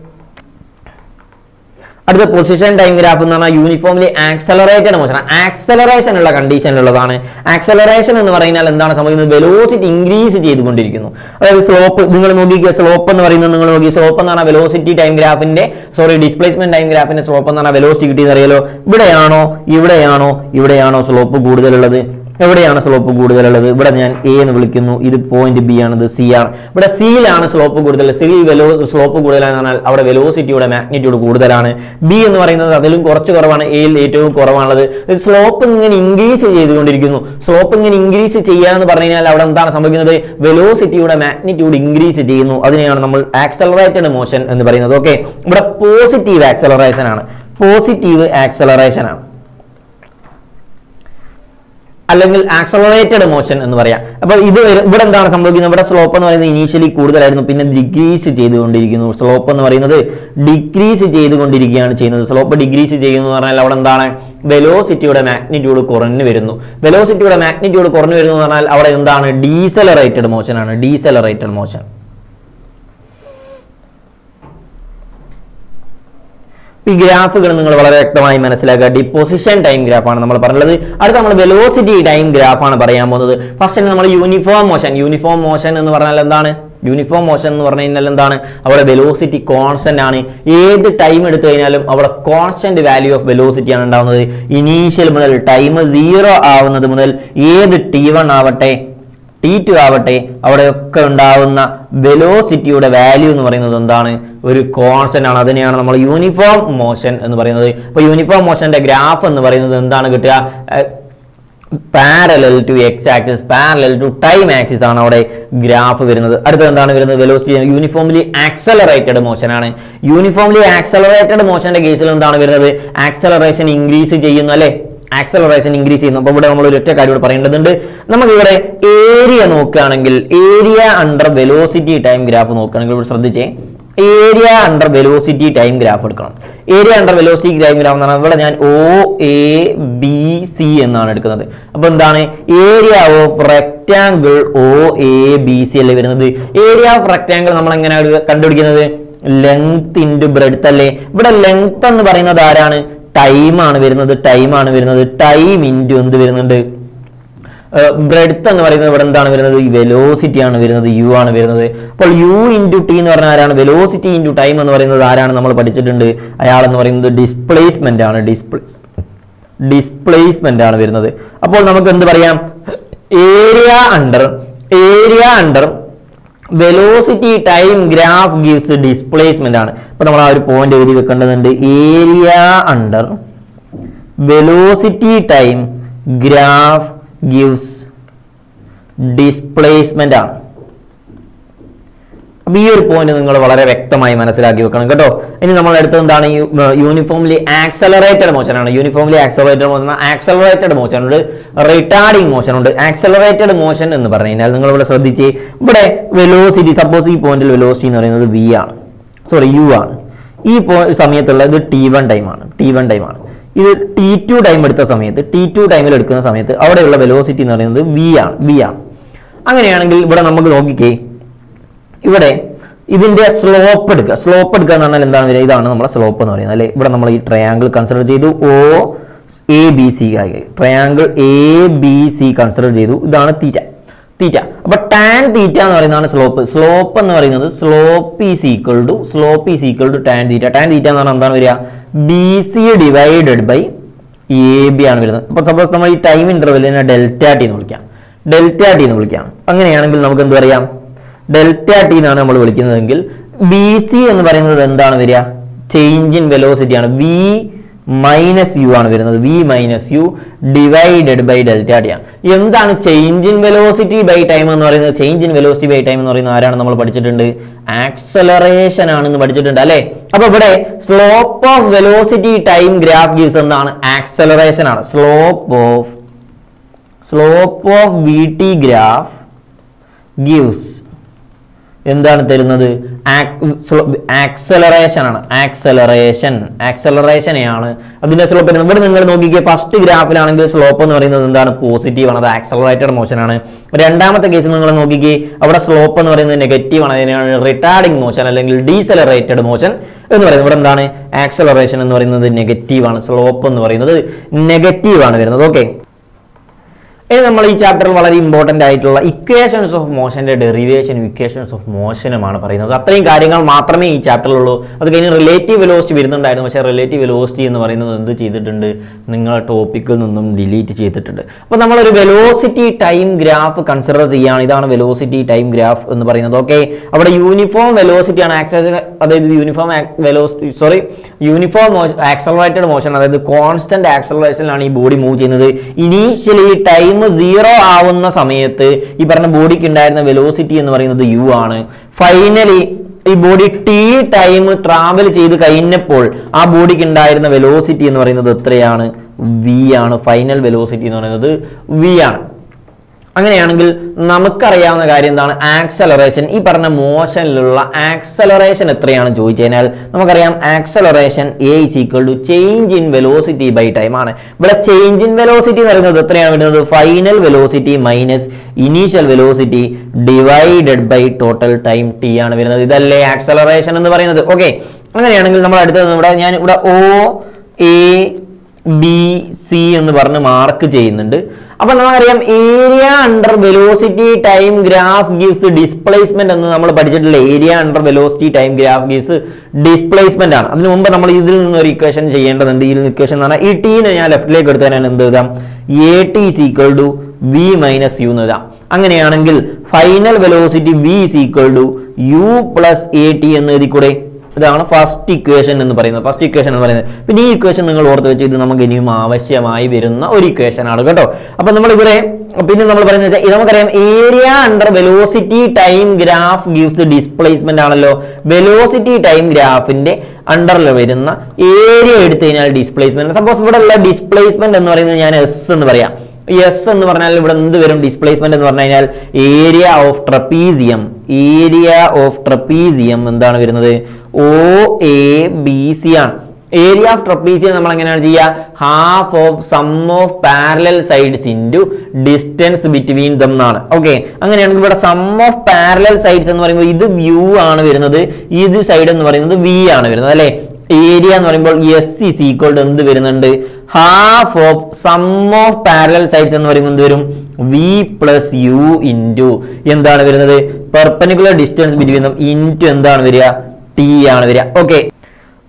അടുത്ത പൊസിഷൻ ടൈം ഗ്രാഫ് എന്ന് പറഞ്ഞാൽ യൂണിഫോംലി ആക്സലറേറ്റഡ് മോഷൻ ആക്സലറേഷൻ ഉള്ള കണ്ടീഷൻ ഉള്ളതാണ്. ആക്സലറേഷൻ എന്ന് പറഞ്ഞാൽ എന്താണ് സംഭവിക്കുന്നത്? വെലോസിറ്റി ഇൻക്രീസ് ചെയ്തുകൊണ്ടിരിക്കുന്നു. അതായത് സ്ലോപ്പ് നിങ്ങൾ നോക്കിക്കുക സ്ലോപ്പ് എന്ന് പറയുന്നത് നിങ്ങൾ നോക്കി സ്ലോപ്പ് എന്ന് പറഞ്ഞാൽ വെലോസിറ്റി ടൈം ഗ്രാഫിന്റെ സോറി ഡിസ്പ്ലേസ്മെന്റ് ടൈം ഗ്രാഫിന്റെ സ്ലോപ്പ് എന്ന് പറഞ്ഞാൽ വെലോസിറ്റി കിട്ടിയെന്ന് അറിയാലോ. ഇവിടെയാണോ ഇവിടെയാണോ ഇവിടെയാണോ സ്ലോപ്പ് കൂടുതലുള്ളത്? എവിടെയാണ് സ്ലോപ്പ് കൂടുതലുള്ളത്? ഇവിടെ ഞാൻ എ എന്ന് വിളിക്കുന്നു. ഇത് പോയിന്റ് ബി ആണ് സി ആണ്. ഇവിടെ സിയിലാണ് സ്ലോപ്പ് കൂടുതൽ. സിയിൽ വെലോ സ്ലോപ്പ് കൂടുതലാണെന്ന് പറഞ്ഞാൽ അവിടെ വെലോസിറ്റിയുടെ മാഗ്നിറ്റ്യൂഡ് കൂടുതലാണ്. ബി എന്ന് പറയുന്നത് അതിലും കുറച്ച് കുറവാണ്. എയിൽ ഏറ്റവും കുറവാണുള്ളത്. സ്ലോപ്പ് ഇങ്ങനെ ഇൻക്രീസ് ചെയ്തുകൊണ്ടിരിക്കുന്നു. സ്ലോപ്പ് ഇങ്ങനെ ഇൻക്രീസ് ചെയ്യാന്ന് പറഞ്ഞു കഴിഞ്ഞാൽ അവിടെ എന്താണ് സംഭവിക്കുന്നത്? വെലോസിറ്റിയുടെ മാഗ്നിറ്റ്യൂഡ് ഇൻക്രീസ് ചെയ്യുന്നു. അതിനെയാണ് നമ്മൾ ആക്സലറേറ്റഡ് മോഷൻ എന്ന് പറയുന്നത്. ഓക്കെ ഇവിടെ പോസിറ്റീവ് ആക്സലറേഷൻ ആണ്. പോസിറ്റീവ് ആക്സലറേഷൻ ആണ്. അല്ലെങ്കിൽ ആക്സലറേറ്റഡ് മോഷൻ എന്ന് പറയാം. അപ്പോൾ ഇത് ഇവിടെ എന്താണ് സംഭവിക്കുന്നത്? ഇവിടെ സ്ലോപ്പ് എന്ന് പറയുന്നത് ഇനീഷ്യലി കൂടുതലായിരുന്നു. പിന്നെ ഡിഗ്രീസ് ചെയ്തുകൊണ്ടിരിക്കുന്നു. സ്ലോപ്പ് എന്ന് പറയുന്നത് ഡിക്രീസ് ചെയ്തുകൊണ്ടിരിക്കുകയാണ് ചെയ്യുന്നത്. സ്ലോപ്പ് ഡിക്രീസ് ചെയ്യുന്നു പറഞ്ഞാൽ അവിടെ എന്താണ്? വെലോസിറ്റിയുടെ മാഗ്നിറ്റ്യൂഡ് കുറഞ്ഞു വരുന്നു. വെലോസിറ്റിയുടെ മാഗ്നിറ്റ്യൂഡ് കുറഞ്ഞു വരുന്നു എന്ന് പറഞ്ഞാൽ അവിടെ എന്താണ്? ഡീസലറേറ്റഡ് മോഷൻ ആണ്. ഡീസലറേറ്റഡ് മോഷൻ ഈ ഗ്രാഫുകൾ നിങ്ങൾ വളരെ വ്യക്തമായി മനസ്സിലാക്കുക. ഡിപ്പോസിഷൻ ടൈം ഗ്രാഫാണ് നമ്മൾ പറഞ്ഞത് അടുത്ത നമ്മൾ വെലോസിറ്റി ടൈം ഗ്രാഫാണ് പറയാൻ പോകുന്നത്. ഫസ്റ്റ് നമ്മൾ യൂണിഫോം മോഷൻ യൂണിഫോം മോഷൻ എന്ന് പറഞ്ഞാൽ എന്താണ്? യൂണിഫോം മോഷൻ എന്ന് പറഞ്ഞു കഴിഞ്ഞാൽ എന്താണ്? അവിടെ വെലോസിറ്റി കോൺസ്റ്റന്റ് ആണ്. ഏത് ടൈം എടുത്തു കഴിഞ്ഞാലും അവിടെ കോൺസ്റ്റന്റ് വാല്യൂ ഓഫ് വെലോസിറ്റി ആണ് ഉണ്ടാവുന്നത്. ഇനീഷ്യൽ മുതൽ ടൈം സീറോ ആവുന്നത് മുതൽ ഏത് ടി വൺ ആവട്ടെ ടി ടു ആവട്ടെ അവിടെയൊക്കെ ഉണ്ടാവുന്ന വെലോസിറ്റിയുടെ വാല്യൂ എന്ന് പറയുന്നത് എന്താണ്? ഒരു കോൺസ്റ്റന്റ് ആണ്. അതിനെയാണ് നമ്മൾ യൂണിഫോം മോഷൻ എന്ന് പറയുന്നത്. അപ്പോൾ യൂണിഫോം മോഷന്റെ ഗ്രാഫ് എന്ന് പറയുന്നത് എന്താണ് കിട്ടുക? Parallel to X axis parallel to time axis ആണ് അവിടെ ഗ്രാഫ് വരുന്നത്. അടുത്തത് എന്താണ് വരുന്നത്? വെലോസിറ്റി യൂണിഫോംലി ആക്സലറേറ്റഡ് മോഷൻ ആണ്. യൂണിഫോംലി ആക്സലറേറ്റഡ് മോഷന്റെ കേസിൽ എന്താണ് വരുന്നത്? ആക്സലറേഷൻ ഇൻക്രീസ് ചെയ്യുന്നു അല്ലെ? ആക്സലറേഷൻ ഇൻക്രീസ് ചെയ്യുന്നു. അപ്പോൾ ഇവിടെ നമ്മൾ ഒരു ഒറ്റ കാര്യം ഇവിടെ പറയേണ്ടതുണ്ട്. നമുക്കിവിടെ ഏരിയ നോക്കുകയാണെങ്കിൽ area under velocity time graph നോക്കുകയാണെങ്കിൽ ഇവിടെ ശ്രദ്ധിച്ചേ. Area under velocity time graph എടുക്കണം. Area under velocity time graph എന്ന് പറഞ്ഞാൽ ഇവിടെ ഞാൻ ഒ എ ബി സി എന്നാണ് എടുക്കുന്നത്. അപ്പോൾ എന്താണ്? Area of rectangle O A B C അല്ലേ വരുന്നത്? ഏരിയ ഓഫ് റെക്റ്റാങ്കിൾ നമ്മൾ എങ്ങനെയാണ് കണ്ടുപിടിക്കുന്നത്? ലെങ്ത് ഇന്റു ബ്രെഡ്ത്ത് അല്ലേ? ഇവിടെ ലെങ്ത് എന്ന് പറയുന്നത് ആരാണ്? ടൈം ആണ് വരുന്നത് ടൈമാണ് വരുന്നത് ടൈം ഇന്റു എന്ത് വരുന്നുണ്ട്? ബ്രെഡ്ത്ത് എന്ന് പറയുന്നത് ഇവിടെ എന്താണ് വരുന്നത്? വെലോസിറ്റി ആണ് വരുന്നത് യു ആണ് വരുന്നത്. അപ്പോൾ യു ഇന്റു ടി എന്ന് പറഞ്ഞാൽ ആരാണ്? വെലോസിറ്റി ഇന്റു ടൈം എന്ന് പറയുന്നത് ആരാണ് നമ്മൾ പഠിച്ചിട്ടുണ്ട്? അയാൾ എന്ന് പറയുന്നത് ഡിസ്പ്ലേസ്മെന്റ് ആണ് ഡിസ്പ്ലേസ് ഡിസ്പ്ലേസ്മെന്റ് ആണ് വരുന്നത്. അപ്പോൾ നമുക്ക് എന്ത് പറയാം? Area under area under velocity time graph gives displacement ആണ്. ഇപ്പൊ നമ്മൾ ആ ഒരു പോയിന്റ് എഴുതി വെക്കേണ്ടതുണ്ട്. Area under velocity time graph gives displacement ആണ്. അപ്പൊ ഈ ഒരു പോയിന്റ് നിങ്ങൾ വളരെ വ്യക്തമായി മനസ്സിലാക്കി വെക്കണം കേട്ടോ. ഇനി നമ്മൾ അടുത്തത് എന്താണ്? യൂണിഫോംലി ആക്സലറേറ്റഡ് മോഷൻ ആണ്. Uniformly accelerated motion accelerated motion ഉണ്ട് റിട്ടാർഡിംഗ് മോഷൻ ഉണ്ട്. ആക്സലറേറ്റഡ് മോഷൻ എന്ന് പറഞ്ഞു കഴിഞ്ഞാൽ നിങ്ങൾ ഇവിടെ ശ്രദ്ധിച്ച് ഇവിടെ വെലോസിറ്റി സപ്പോസ് ഈ പോയിന്റിൽ വെലോസിറ്റി എന്ന് പറയുന്നത് വി ആണ്. സോറി യു ആണ്. ഈ സമയത്തുള്ള ഇത് ടി വൺ ടൈമാണ് ടി വൺ ടൈമാണ് ഇത് ടി ടു ടൈം എടുത്ത സമയത്ത് ടി ടു ടൈമിൽ എടുക്കുന്ന സമയത്ത് അവിടെയുള്ള വെലോസിറ്റി എന്ന് പറയുന്നത് വി ആണ്. വി ആണ്. അങ്ങനെയാണെങ്കിൽ ഇവിടെ നമുക്ക് നോക്കിക്കേ ഇവിടെ ഇതിന്റെ സ്ലോപ്പ് എടുക്കുക. സ്ലോപ്പ് എടുക്കുക എന്ന് പറഞ്ഞാൽ എന്താണ് വരിക ഇതാണ് നമ്മുടെ സ്ലോപ്പ് എന്ന് പറയുന്നത്. അല്ലെ? ഇവിടെ നമ്മൾ ഈ ട്രയാങ്കിൾ കൺസിഡർ ചെയ്തു. ഓ എ ബി സി ആയി. Triangle A B C consider ചെയ്തു. ഇതാണ് തീറ്റ തീറ്റ അപ്പൊ ടാൻ തീറ്റ എന്ന് പറയുന്നതാണ് സ്ലോപ്പ് സ്ലോപ്പ് എന്ന് പറയുന്നത് slope is equal to slope is equal to tan theta tan theta എന്ന് പറഞ്ഞാൽ എന്താണ് വരിക? B C divided by A B ആണ് വരുന്നത്. അപ്പൊ സപ്പോസ് നമ്മൾ ഈ ടൈം ഇന്റർവെല്ലിനെ ഡെൽറ്റ ടി എന്ന് വിളിക്കാം. ഡെൽറ്റ ടി എന്ന് വിളിക്കാം. അങ്ങനെയാണെങ്കിൽ നമുക്ക് എന്ത് പറയാം ഡെൽറ്റ ടി എന്നാണ് നമ്മൾ വിളിക്കുന്നതെങ്കിൽ ബി സി എന്ന് പറയുന്നത് എന്താണ് വരിക? ചേഞ്ച് ഇൻ വെലോസിറ്റി ആണ്. വി മൈനസ് യു ആണ് വരുന്നത്. V minus U divided by delta T ആണ്. എന്താണ് change in velocity by time എന്ന് പറയുന്നത്? Change in velocity by time എന്ന് പറയുന്നത് ആരാണ് നമ്മൾ പഠിച്ചിട്ടുണ്ട്? ആക്സലറേഷൻ ആണെന്ന് പഠിച്ചിട്ടുണ്ട് അല്ലെ? അപ്പൊ ഇവിടെ slope of velocity time graph gives എന്താണ്? ആക്സലറേഷൻ ആണ്. Slope of slope of V T graph gives എന്താണ് തരുന്നത്? ആക്സലറേഷൻ ആണ്. ആക്സലറേഷൻ ആക്സലറേഷനെയാണ് അതിന്റെ സ്ലോപ്പ് ഇവിടെ നിങ്ങൾ നോക്കിക്കുക ഫസ്റ്റ് ഗ്രാഫിലാണെങ്കിൽ സ്ലോപ്പ് എന്ന് പറയുന്നത് എന്താണ്? പോസിറ്റീവ് ആണ്. അത് ആക്സലറേറ്റഡ് മോഷൻ ആണ്. രണ്ടാമത്തെ കേസ് നിങ്ങൾ നോക്കിക്കേ അവിടെ സ്ലോപ്പ് എന്ന് പറയുന്നത് നെഗറ്റീവ് ആണ്. അതിനാണ് റിട്ടാർഡിംഗ് മോഷൻ അല്ലെങ്കിൽ ഡീസലറേറ്റഡ് മോഷൻ എന്ന് പറയുന്നത്. ഇവിടെ എന്താണ്? ആക്സലറേഷൻ എന്ന് പറയുന്നത് നെഗറ്റീവ് ആണ്. സ്ലോപ്പ് എന്ന് പറയുന്നത് നെഗറ്റീവ് ആണ് വരുന്നത്. ഓക്കെ ഇനി നമ്മൾ ഈ ചാപ്റ്ററിൽ വളരെ ഇമ്പോർട്ടന്റ് ആയിട്ടുള്ള ഇക്വേഷൻസ് ഓഫ് മോഷന്റെ ഡെറിവേഷനും ഇക്വേഷൻസ് ഓഫ് മോഷനുമാണ് പറയുന്നത്. അത്രയും കാര്യങ്ങൾ മാത്രമേ ഈ ചാപ്റ്ററിലുള്ളൂ അത് കഴിഞ്ഞ് റിലേറ്റീവ് വെലോസിറ്റി വരുന്നുണ്ടായിരുന്നു. പക്ഷേ റിലേറ്റീവ് വെലോസിറ്റി എന്ന് പറയുന്നത് എന്ത് ചെയ്തിട്ടുണ്ട്? നിങ്ങളെ ടോപ്പിക്കിൽ നിന്നും ഡിലീറ്റ് ചെയ്തിട്ടുണ്ട്. അപ്പോൾ നമ്മളൊരു വെലോസിറ്റി ടൈം ഗ്രാഫ് കൺസിഡർ ചെയ്യുകയാണ് ഇതാണ് വെലോസിറ്റി ടൈം ഗ്രാഫ് എന്ന് പറയുന്നത്. ഓക്കെ അവിടെ യൂണിഫോം വെലോസിറ്റി ആണ്. ആക്സസ് അതായത് uniform velocity sorry uniform accelerated motion അതായത് കോൺസ്റ്റന്റ് ആക്സലറേഷനിലാണ് ഈ ബോഡി മൂവ് ചെയ്യുന്നത്. ഇനീഷ്യലി ടൈം സീറോ ആവുന്ന സമയത്ത് ഈ പറഞ്ഞ ബോഡിക്ക് ഉണ്ടായിരുന്ന വെലോസിറ്റി എന്ന് പറയുന്നത് യു ആണ്. ഫൈനലി ഈ ബോഡി ടി ടൈം ട്രാവൽ ചെയ്ത് കഴിഞ്ഞപ്പോൾ ആ ബോഡിക്ക് ഉണ്ടായിരുന്ന വെലോസിറ്റി എന്ന് പറയുന്നത് എത്രയാണ്? വി ആണ്. ഫൈനൽ വെലോസിറ്റി എന്ന് പറയുന്നത് വി ആണ്. അങ്ങനെയാണെങ്കിൽ നമുക്കറിയാവുന്ന കാര്യം എന്താണ്? ആക്സലറേഷൻ ഈ പറഞ്ഞ മോഷനിലുള്ള ആക്സലറേഷൻ എത്രയാണ് ചോദിച്ചു കഴിഞ്ഞാൽ നമുക്കറിയാം acceleration a is equal to change in velocity by time ആണ്. ഇവിടെ ചേഞ്ച് ഇൻ വെലോസിറ്റി എന്ന് പറയുന്നത് എത്രയാണ് വരുന്നത്? Final velocity minus initial velocity divided by total time t ആണ് വരുന്നത്. ഇതല്ലേ ആക്സലറേഷൻ എന്ന് പറയുന്നത്. ഓക്കെ അങ്ങനെയാണെങ്കിൽ നമ്മൾ അടുത്തത് ഇവിടെ ഞാൻ ഇവിടെ ഒ എ ബി സി എന്ന് പറഞ്ഞ് മാർക്ക് ചെയ്യുന്നുണ്ട്. അപ്പൊ നമുക്കറിയാം area under velocity time graph gives displacement എന്ന് നമ്മൾ പഠിച്ചിട്ടുള്ള area under velocity time graph gives displacement ആണ്. അതിനു മുമ്പ് നമ്മൾ ഇതിൽ നിന്ന് ഒരു ഇക്വേഷൻ ചെയ്യേണ്ടതുണ്ട്. ഈ ഇക്വേഷൻ എന്ന് പറഞ്ഞാൽ ഈ ടീനെ ഞാൻ ലെഫ്റ്റിലേക്ക് എടുത്താൽ ഞാൻ എന്ത് എഴുതാം? A t is equal to v minus u എന്ന് എഴുതാം. അങ്ങനെയാണെങ്കിൽ final velocity v is equal to u plus a t എന്ന് എഴുതിക്കൂടെ? ഇതാണ് ഫസ്റ്റ് ഇക്വേഷൻ എന്ന് പറയുന്നത്. ഫസ്റ്റ് ഇക്വേഷൻ എന്ന് പറയുന്നത്. പിന്നെ ഈ ഇക്വേഷൻ നിങ്ങൾ ഓർത്ത് വെച്ച് ഇത് നമുക്ക് ഇനിയും ആവശ്യമായി വരുന്ന ഒരു ഇക്വേഷൻ ആണ് കേട്ടോ. അപ്പൊ നമ്മൾ ഇവിടെ പിന്നെ നമ്മൾ പറയുന്നത് വെച്ചാൽ നമുക്കറിയാം area under velocity time graph gives displacement ആണല്ലോ. വെലോസിറ്റി ടൈം ഗ്രാഫിന്റെ അണ്ടറിൽ വരുന്ന ഏരിയ എടുത്തു കഴിഞ്ഞാൽ ഡിസ്പ്ലേസ്മെന്റ് സപ്പോസ് ഇവിടെ ഉള്ള ഡിസ്പ്ലേസ്മെന്റ് എന്ന് പറയുന്നത് ഞാൻ എസ് എന്ന് പറയാം. എസ് എന്ന് പറഞ്ഞാൽ ഇവിടെ എന്ത് വരും? ഡിസ്പ്ലേസ്മെന്റ് എന്ന് പറഞ്ഞു കഴിഞ്ഞാൽ area of trapezium area of trapezium എന്താണ് വരുന്നത്? ഒ എ ബി സി ആണ്. ഏരിയ ഓഫ് ട്രപ്പീസിയം നമ്മൾ എങ്ങനെയാണ് ചെയ്യുക? Half of sum of parallel sides into distance between them എന്നാണ്. ഓക്കെ അങ്ങനെയാണെങ്കിൽ ഇവിടെ സം ഓഫ് പാരലൽ സൈഡ്സ് എന്ന് പറയുമ്പോൾ ഇത് വ്യൂ ആണ് വരുന്നത്. ഇത് സൈഡ് എന്ന് പറയുന്നത് വി ആണ് വരുന്നത് അല്ലേ? ഏരിയ എന്ന് പറയുമ്പോൾ എസ് ഇസ് ഈക്വൾ ടു എന്ത് വരുന്നുണ്ട്? Half of sum of parallel sides എന്ന് പറയുമ്പോൾ എന്ത് വരും? വി പ്ലസ് യു ഇന്റു എന്താണ് വരുന്നത്? പെർപ്പനിക്കുലർ ഡിസ്റ്റൻസ് ബിറ്റ്വീൻ ഇന്റു എന്താണ് വരിക? ടി ആണ് വരിക. ഓക്കെ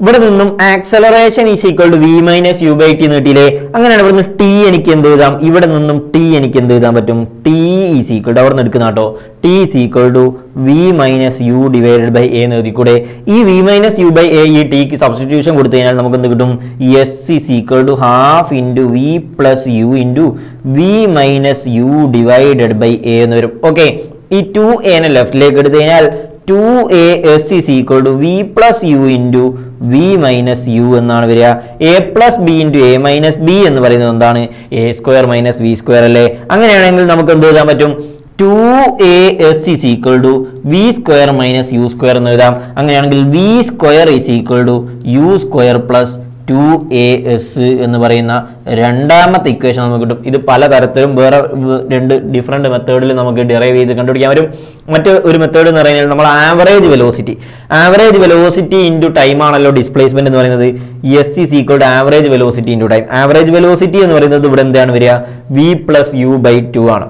ഇവിടെ നിന്നും acceleration is equal to v minus u by t നീട്ടിയില്ലേ അങ്ങനെയാണ് ഇവിടെ നിന്ന് ടി എനിക്ക് എന്ത് എഴുതാം? ഇവിടെ നിന്നും ടി എനിക്ക് എന്ത് എഴുതാൻ പറ്റും? ടി ഈസ് ഈക്വൽ ടു അവിടെ നിന്ന് എടുക്കുന്ന കേട്ടോ. T is equal to v minus u divided by a എന്ന് എഴുതിക്കൂടെ? ഈ v minus u by a ഈ ടിക്ക് സബ്സ്റ്റിറ്റ്യൂഷൻ കൊടുത്തു കഴിഞ്ഞാൽ നമുക്ക് എന്ത് കിട്ടും? S is equal to half into v plus u into v minus u divided by a എന്ന് വരും. ഓക്കെ ഈ ടു എനെ ലെഫ്റ്റിലേക്ക് എടുത്തു കഴിഞ്ഞാൽ two a s is equal to v plus u into v minus u എന്നാണ് വരിക. A plus b into a minus b എന്ന് പറയുന്നത് എന്താണ്? A square minus v square അല്ലേ? അങ്ങനെയാണെങ്കിൽ നമുക്ക് എന്ത് എഴുതാൻ പറ്റും? Two a s is equal to v square minus u square എന്ന് എഴുതാം. അങ്ങനെയാണെങ്കിൽ v square is equal to u square plus two a s എന്ന് പറയുന്ന രണ്ടാമത്തെ ഇക്വേഷൻ നമുക്ക് കിട്ടും. ഇത് പലതരത്തിലും വേറെ രണ്ട് ഡിഫറെന്റ് മെത്തേഡിൽ നമുക്ക് ഡിറൈവ് ചെയ്ത് കണ്ടുപിടിക്കാം വരും മറ്റ് ഒരു മെത്തേഡ് എന്ന് പറയുന്നത് നമ്മൾ average velocity average velocity into time ആണല്ലോ ഡിസ്പ്ലേസ്മെന്റ് എന്ന് പറയുന്നത്. S is equal to average velocity into time average velocity എന്ന് പറയുന്നത് ഇവിടെ എന്താണ് വരിക? V plus u by two ആണ്.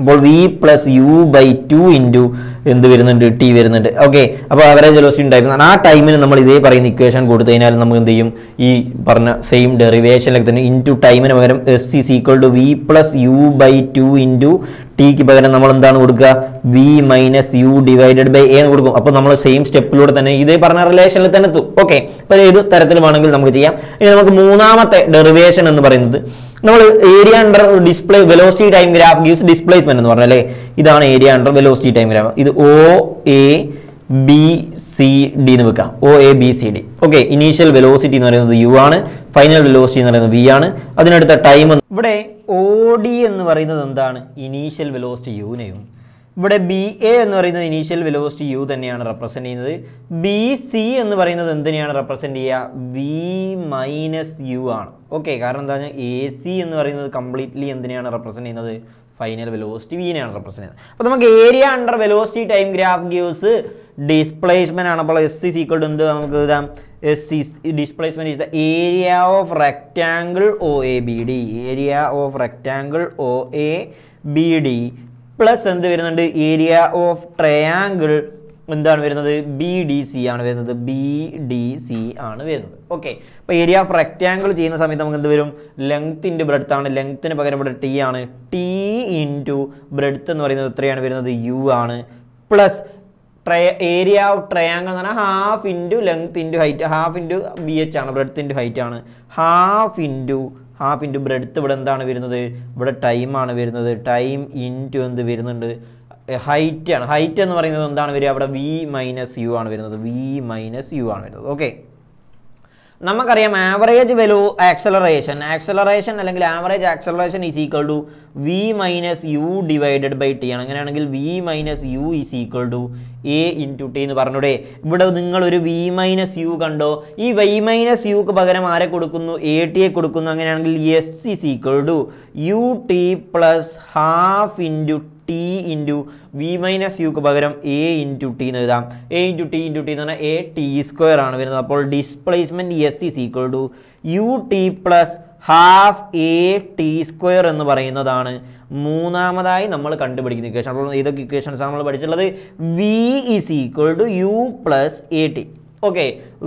അപ്പോൾ v plus u by two into എന്ത് വരുന്നുണ്ട്? ടി വരുന്നുണ്ട്. ഓക്കെ അപ്പോൾ അവറേജ് വെലോസിറ്റി ഉണ്ടായിരുന്നു. ആ ടൈമിന് നമ്മൾ ഇതേ പറയുന്ന ഇക്വേഷൻ കൊടുത്തു കഴിഞ്ഞാൽ നമുക്ക് എന്ത് ചെയ്യും? ഈ പറഞ്ഞ സെയിം ഡെറിവേഷനിലേക്ക് തന്നെ ഇന്റു ടൈമിന് പകരം s is equal to v plus u by two into tick പകരം നമ്മൾ എന്താണ് കൊടുക്കുക? V minus u divided by a എന്ന് കൊടുക്കും. അപ്പോൾ നമ്മൾ സെയിം സ്റ്റെപ്പിലൂടെ തന്നെ ഇതേ പറഞ്ഞ റിലേഷനിൽ തന്നെ എത്തും. ഓക്കെ അപ്പോൾ ഏത് തരത്തിൽ വേണമെങ്കിൽ നമുക്ക് ചെയ്യാം. ഇനി നമുക്ക് മൂന്നാമത്തെ ഡെറിവേഷൻ എന്ന് പറയുന്നത് നമ്മൾ area under display velocity time graph gives displacement എന്ന് പറഞ്ഞല്ലേ? ഇതാണ് area under velocity time graph ഇത് O A B C D എന്ന് വെക്കാം O A B C D okay initial velocity എന്ന് പറയുന്നത് യു ആണ്. ഫൈനൽ വെലോസിറ്റി എന്ന് പറയുന്നത് വി ആണ്. അതിനടുത്ത ടൈം ഇവിടെ ഒ ഡി എന്ന് പറയുന്നത് എന്താണ്? ഇനീഷ്യൽ വെലോസിറ്റി യുവിനെയും ഇവിടെ ബി എ എന്ന് പറയുന്നത് ഇനീഷ്യൽ വെലോസിറ്റി യു തന്നെയാണ് റെപ്രസെന്റ് ചെയ്യുന്നത്. ബി സി എന്ന് പറയുന്നത് എന്തിനെയാണ് റെപ്രസെന്റ് ചെയ്യുക? വി മൈനസ് യു ആണ്. ഓക്കെ കാരണം എന്താ പറഞ്ഞാൽ എ സി എന്ന് പറയുന്നത് കംപ്ലീറ്റ്ലി എന്തിനെയാണ് റെപ്രസെന്റ് ചെയ്യുന്നത്? ഫൈനൽ വെലോസിറ്റി വിനെയാണ് റെപ്രസെന്റ് ചെയ്യുന്നത്. അപ്പോൾ നമുക്ക് area under velocity time graph gives displacement ആണ്. അപ്പോൾ എസ് ഇസ് ഈക്വൽ ടു എന്ത്? നമുക്ക് എഴുതാം. S is displacement is the area of rectangle O A B D area of rectangle O A B D plus എന്ത് വരുന്നുണ്ട്? Area of triangle എന്താണ് വരുന്നത്? B D C ആണ് വരുന്നത്. ബി ഡി സി ആണ് വരുന്നത്. ഓക്കെ അപ്പോൾ ഏരിയ ഓഫ് റെക്റ്റാങ്കിൾ ചെയ്യുന്ന സമയത്ത് നമുക്ക് എന്ത് വരും? ലെങ്ത് ഇന്റു ബ്രെഡ്ത്ത് ആണ്. ലെങ്ത്തിന് പകരം ഇവിടെ ടി ആണ്. ടി ഇന്റു ബ്രെഡ്ത്ത് എന്ന് പറയുന്നത് എത്രയാണ് വരുന്നത്? യു ആണ്. പ്ലസ് ഏരിയ ഓഫ് ട്രയാങ്കിൾ എന്ന് പറഞ്ഞാൽ half into length into height half into b h ആണ്. ബ്രെഡ്ത്ത് ഹൈറ്റ് ആണ്. Half into half into breadth ഇവിടെ എന്താണ് വരുന്നത്? ഇവിടെ ടൈമാണ് വരുന്നത്. ടൈം ഇന്റു എന്ത് വരുന്നുണ്ട്? ഹൈറ്റ് ആണ്. ഹൈറ്റ് എന്ന് പറയുന്നത് എന്താണ് വരിക? അവിടെ വി മൈനസ് യു ആണ് വരുന്നത്. വി മൈനസ് യു ആണ് വരുന്നത്. ഓക്കെ നമുക്കറിയാം ആവറേജ് വെലോ ആക്സലറേഷൻ ആക്സലറേഷൻ അല്ലെങ്കിൽ average acceleration is equal to v minus u divided by t ആണ്. അങ്ങനെയാണെങ്കിൽ v minus u is equal to a into t എന്ന് പറഞ്ഞൂടെ ഇവിടെ നിങ്ങൾ ഒരു വി മൈനസ് യു കണ്ടോ? ഈ വൈ മൈനസ് യുക്ക് പകരം ആരെ കൊടുക്കുന്നു? എ ടിയെ കൊടുക്കുന്നു. അങ്ങനെയാണെങ്കിൽ s is equal to u t plus half into t into v minus യുക്ക് പകരം എ ഇന്റു ടി എന്ന് എഴുതാം. A into t into t എന്ന് പറഞ്ഞാൽ എ ടി സ്ക്വയർ ആണ് വരുന്നത്. അപ്പോൾ displacement s is equal to u t plus half a t square എന്ന് പറയുന്നതാണ് മൂന്നാമതായി നമ്മൾ കണ്ടുപിടിക്കുന്ന ഇക്വേഷൻ അപ്പോൾ ഏതൊക്കെ ഇക്വേഷൻസ് നമ്മൾ പഠിച്ചിട്ടുള്ളത്. V is equal to u plus a t okay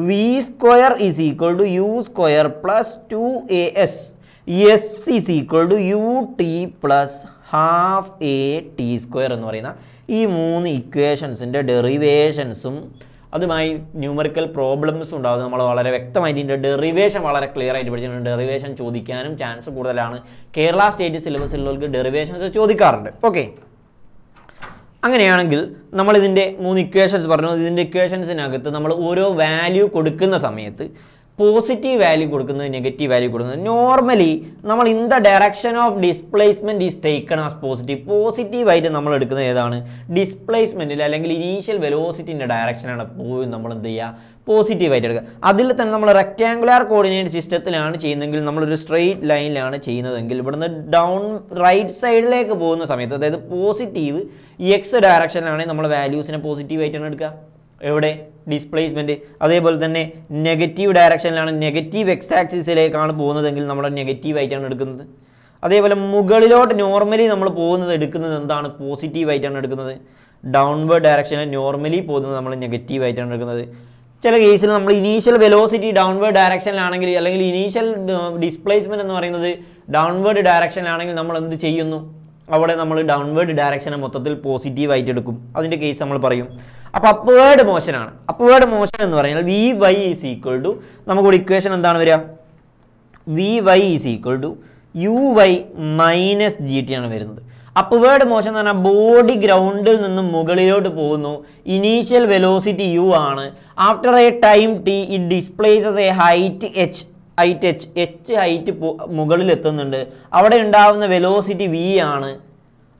v square is equal to u square plus two a s s is equal to u t plus half a t square എന്ന് പറയുന്ന ഈ മൂന്ന് ഇക്വേഷൻസിന്റെ ഡെറിവേഷൻസും അതുമായി numerical problems ഉണ്ടാകും നമ്മൾ വളരെ വ്യക്തമായിട്ട് ഇതിന്റെ ഡെറിവേഷൻ വളരെ ക്ലിയർ ആയിട്ട് പഠിച്ചിട്ടുണ്ട്. ഡെറിവേഷൻ ചോദിക്കാനും ചാൻസ് കൂടുതലാണ്. കേരള സ്റ്റേറ്റ് സിലബസിലുള്ളവർക്ക് ഡെറിവേഷൻസ് ചോദിക്കാറുണ്ട്. ഓക്കെ അങ്ങനെയാണെങ്കിൽ നമ്മൾ ഇതിന്റെ മൂന്ന് ഇക്വേഷൻസ് പറഞ്ഞു. ഇതിന്റെ ഇക്വേഷൻസിനകത്ത് നമ്മൾ ഓരോ വാല്യൂ കൊടുക്കുന്ന സമയത്ത് പോസിറ്റീവ് വാല്യൂ കൊടുക്കുന്നത് നെഗറ്റീവ് വാല്യൂ കൊടുക്കുന്നത്. നോർമലി നമ്മൾ in the direction of displacement is taken as positive പോസിറ്റീവായിട്ട് നമ്മൾ എടുക്കുന്നത് ഏതാണ്? ഡിസ്പ്ലേസ്മെന്റിൽ അല്ലെങ്കിൽ ഇനീഷ്യൽ വെലോസിറ്റിന്റെ ഡയറക്ഷനാണ് പോയി നമ്മൾ എന്ത് ചെയ്യുക? പോസിറ്റീവായിട്ട് എടുക്കുക. അതിൽ തന്നെ നമ്മൾ റെക്റ്റാങ്കുലാർ കോർഡിനേറ്റ് സിസ്റ്റത്തിലാണ് ചെയ്യുന്നതെങ്കിൽ നമ്മളൊരു സ്ട്രെയിറ്റ് ലൈനിലാണ് ചെയ്യുന്നതെങ്കിൽ ഇവിടുന്ന് ഡൗൺ റൈറ്റ് സൈഡിലേക്ക് പോകുന്ന സമയത്ത് അതായത് പോസിറ്റീവ് എക്സ് ഡയറക്ഷനിലാണെങ്കിൽ നമ്മൾ വാല്യൂസിനെ പോസിറ്റീവായിട്ടാണ് എടുക്കുക. എവിടെ? ഡിസ്പ്ലേസ്മെന്റ് അതേപോലെ തന്നെ നെഗറ്റീവ് ഡയറക്ഷനിലാണ് നെഗറ്റീവ് എക്സ് ആക്സിസിലേക്കാണ് പോകുന്നതെങ്കിൽ നമ്മൾ നെഗറ്റീവ് ആയിട്ടാണ് എടുക്കുന്നത്. അതേപോലെ മുകളിലോട്ട് നോർമലി നമ്മൾ പോകുന്നത് എടുക്കുന്നത് എന്താണ്? പോസിറ്റീവ് ആയിട്ടാണ് എടുക്കുന്നത്. ഡൗൺവേർഡ് ഡയറക്ഷനിൽ നോർമലി പോകുന്നത് നമ്മൾ നെഗറ്റീവ് ആയിട്ടാണ് എടുക്കുന്നത്. ചില കേസിൽ നമ്മൾ ഇനീഷ്യൽ വെലോസിറ്റി ഡൗൺവേർഡ് ഡയറക്ഷനിലാണെങ്കിൽ അല്ലെങ്കിൽ ഇനീഷ്യൽ ഡിസ്പ്ലേസ്മെന്റ് എന്ന് പറയുന്നത് ഡൗൺവേർഡ് ഡയറക്ഷനിലാണെങ്കിൽ നമ്മൾ എന്ത് ചെയ്യുന്നു? അവിടെ നമ്മൾ ഡൗൺവേർഡ് ഡയറക്ഷനെ മൊത്തത്തിൽ പോസിറ്റീവ് ആയിട്ട് എടുക്കും. അതിന്റെ കേസ് നമ്മൾ പറയും. അപ്പോൾ അപ്വേർഡ് മോഷനാണ് അപ്വേർഡ് മോഷൻ എന്ന് പറഞ്ഞാൽ v y is equal to നമുക്കിവിടെ ഇക്വേഷൻ എന്താണ് വരിക? V y is equal to u y minus g t ആണ് വരുന്നത്. അപ്വേർഡ് മോഷൻ എന്ന് പറഞ്ഞാൽ ബോഡി ഗ്രൗണ്ടിൽ നിന്നും മുകളിലോട്ട് പോകുന്നു. ഇനീഷ്യൽ വെലോസിറ്റി യു ആണ്. After a time t it displaces a height h height h h height മുകളിൽ എത്തുന്നുണ്ട് അവിടെ ഉണ്ടാവുന്ന വെലോസിറ്റി വി ആണ്.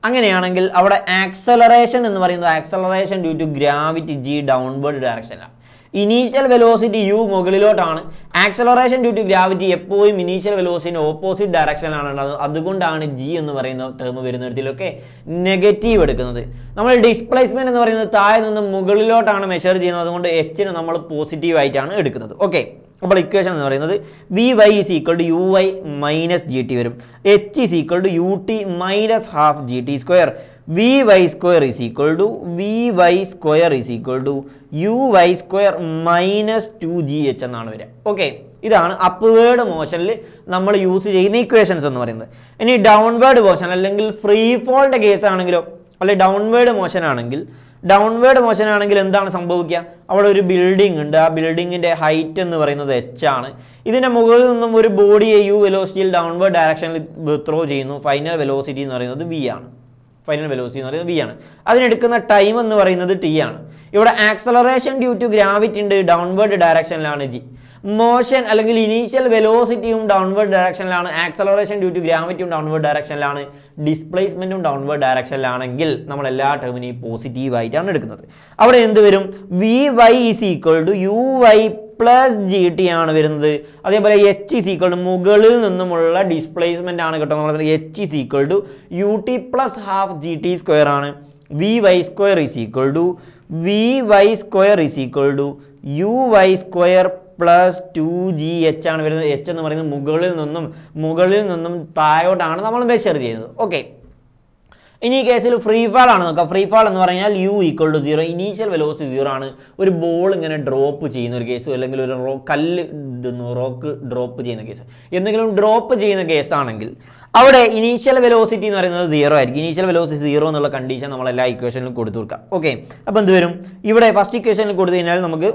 അങ്ങനെയാണെങ്കിൽ അവിടെ ആക്സലറേഷൻ എന്ന് പറയുന്നത് acceleration due to gravity g downward ഡയറക്ഷനിലാണ് initial velocity U മുകളിലോട്ടാണ്. ആക്സലറേഷൻ ഡ്യൂ ടു ഗ്രാവിറ്റി എപ്പോഴും ഇനീഷ്യൽ വെലോസിറ്റിന് ഓപ്പോസിറ്റ് ഡയറക്ഷനിലാണ് ഉണ്ടാകുന്നത് അതുകൊണ്ടാണ് ജി എന്ന് പറയുന്ന ടേം വരുന്നിടത്തിലൊക്കെ നെഗറ്റീവ് എടുക്കുന്നത്. നമ്മൾ ഡിസ്പ്ലേസ്മെന്റ് എന്ന് പറയുന്നത് താഴെ നിന്ന് മുകളിലോട്ടാണ് മെഷർ ചെയ്യുന്നത്. അതുകൊണ്ട് എച്ചിന് നമ്മൾ പോസിറ്റീവ് ആയിട്ടാണ് എടുക്കുന്നത്. ഓക്കെ അപ്പോൾ ഇക്വേഷൻ എന്ന് പറയുന്നത് v y is equal to u y minus g t വരും. H is equal to u t minus half g t square v y square is equal to v y square is equal to u y square minus two g h എന്നാണ് വരിക. Okay ഇതാണ് upward മോഷനിൽ നമ്മൾ use ചെയ്യുന്ന equations എന്ന് പറയുന്നത്. ഇനി downward motion അല്ലെങ്കിൽ free ഫോളിന്റെ കേസ് ആണെങ്കിലോ അല്ലെങ്കിൽ ഡൗൺവേർഡ് മോഷൻ ആണെങ്കിൽ ഡൗൺവേർഡ് മോഷൻ ആണെങ്കിൽ എന്താണ് സംഭവിക്കുക? അവിടെ ഒരു ബിൽഡിംഗ് ഉണ്ട്. ആ ബിൽഡിങ്ങിന്റെ ഹൈറ്റ് എന്ന് പറയുന്നത് എച്ച് ആണ്. ഇതിന്റെ മുകളിൽ നിന്നും ഒരു ബോഡിയെ യു വെലോസിറ്റിയിൽ ഡൗൺവേർഡ് ഡയറക്ഷനിൽ ത്രോ ചെയ്യുന്നു. ഫൈനൽ വെലോസിറ്റി എന്ന് പറയുന്നത് വി ആണ്. ഫൈനൽ വെലോസിറ്റി എന്ന് പറയുന്നത് വി ആണ്. അതിനെടുക്കുന്ന ടൈം എന്ന് പറയുന്നത് ടി ആണ്. ഇവിടെ ആക്സലറേഷൻ ഡ്യൂ ടു ഗ്രാവിറ്റി ഉണ്ട് ഡൗൺവേർഡ് ഡയറക്ഷനിലാണ് ജി മോഷൻ അല്ലെങ്കിൽ ഇനീഷ്യൽ വെലോസിറ്റിയും ഡൗൺവേർഡ് ഡയറക്ഷനിലാണ് ആക്സലറേഷൻ ഡ്യൂ ടു ഗ്രാവിറ്റിയും ഡൗൺവേർഡ് ഡയറക്ഷനിലാണ് ഡിസ്പ്ലേസ്മെന്റും ഡൗൺവേർഡ് ഡയറക്ഷനിലാണെങ്കിൽ നമ്മൾ എല്ലാ ടേമിനെയും പോസിറ്റീവ് ആയിട്ടാണ് എടുക്കുന്നത്. അവിടെ എന്ത് വരും? V y is equal to u y plus g t ആണ് വരുന്നത്. അതേപോലെ എച്ച് ഇസ് ഈക്വൽ ടു മുകളിൽ നിന്നുമുള്ള ഡിസ്പ്ലേസ്മെന്റ് ആണ് കിട്ടുന്നത് നമ്മൾ H is equal to U T plus half G T square ആണ്. V Y square is equal to V Y square is equal to U Y square plus two G H ആണ് വരുന്നത്. H എന്ന് പറയുന്നത് മുകളിൽ നിന്നും മുകളിൽ നിന്നും താഴോട്ടാണ് നമ്മൾ മെഷർ ചെയ്യുന്നത്. ഓക്കെ ഇനി ഈ കേസിൽ ഫ്രീ ഫാൾ ആണ് നോക്കാം. ഫ്രീ ഫാൾ എന്ന് പറഞ്ഞാൽ u equal to zero initial velocity zero ആണ്. ഒരു ബോൾ ഇങ്ങനെ ഡ്രോപ്പ് ചെയ്യുന്ന ഒരു കേസ് അല്ലെങ്കിൽ ഒരു റോ കല്ല് റോക്ക് ഡ്രോപ്പ് ചെയ്യുന്ന കേസ് എന്തെങ്കിലും ഡ്രോപ്പ് ചെയ്യുന്ന കേസാണെങ്കിൽ അവിടെ ഇനീഷ്യൽ വെലോസിറ്റി എന്ന് പറയുന്നത് സീറോ ആയിരിക്കും. ഇനീഷ്യൽ വെലോസിറ്റി സീറോ എന്നുള്ള കണ്ടീഷൻ നമ്മൾ എല്ലാ ഇക്വേഷനിലും കൊടുത്തു കൊടുക്കാം. ഓക്കെ അപ്പോൾ എന്ത് വരും? ഇവിടെ ഫസ്റ്റ് ഇക്വേഷനിൽ കൊടുത്തു കഴിഞ്ഞാൽ നമുക്ക്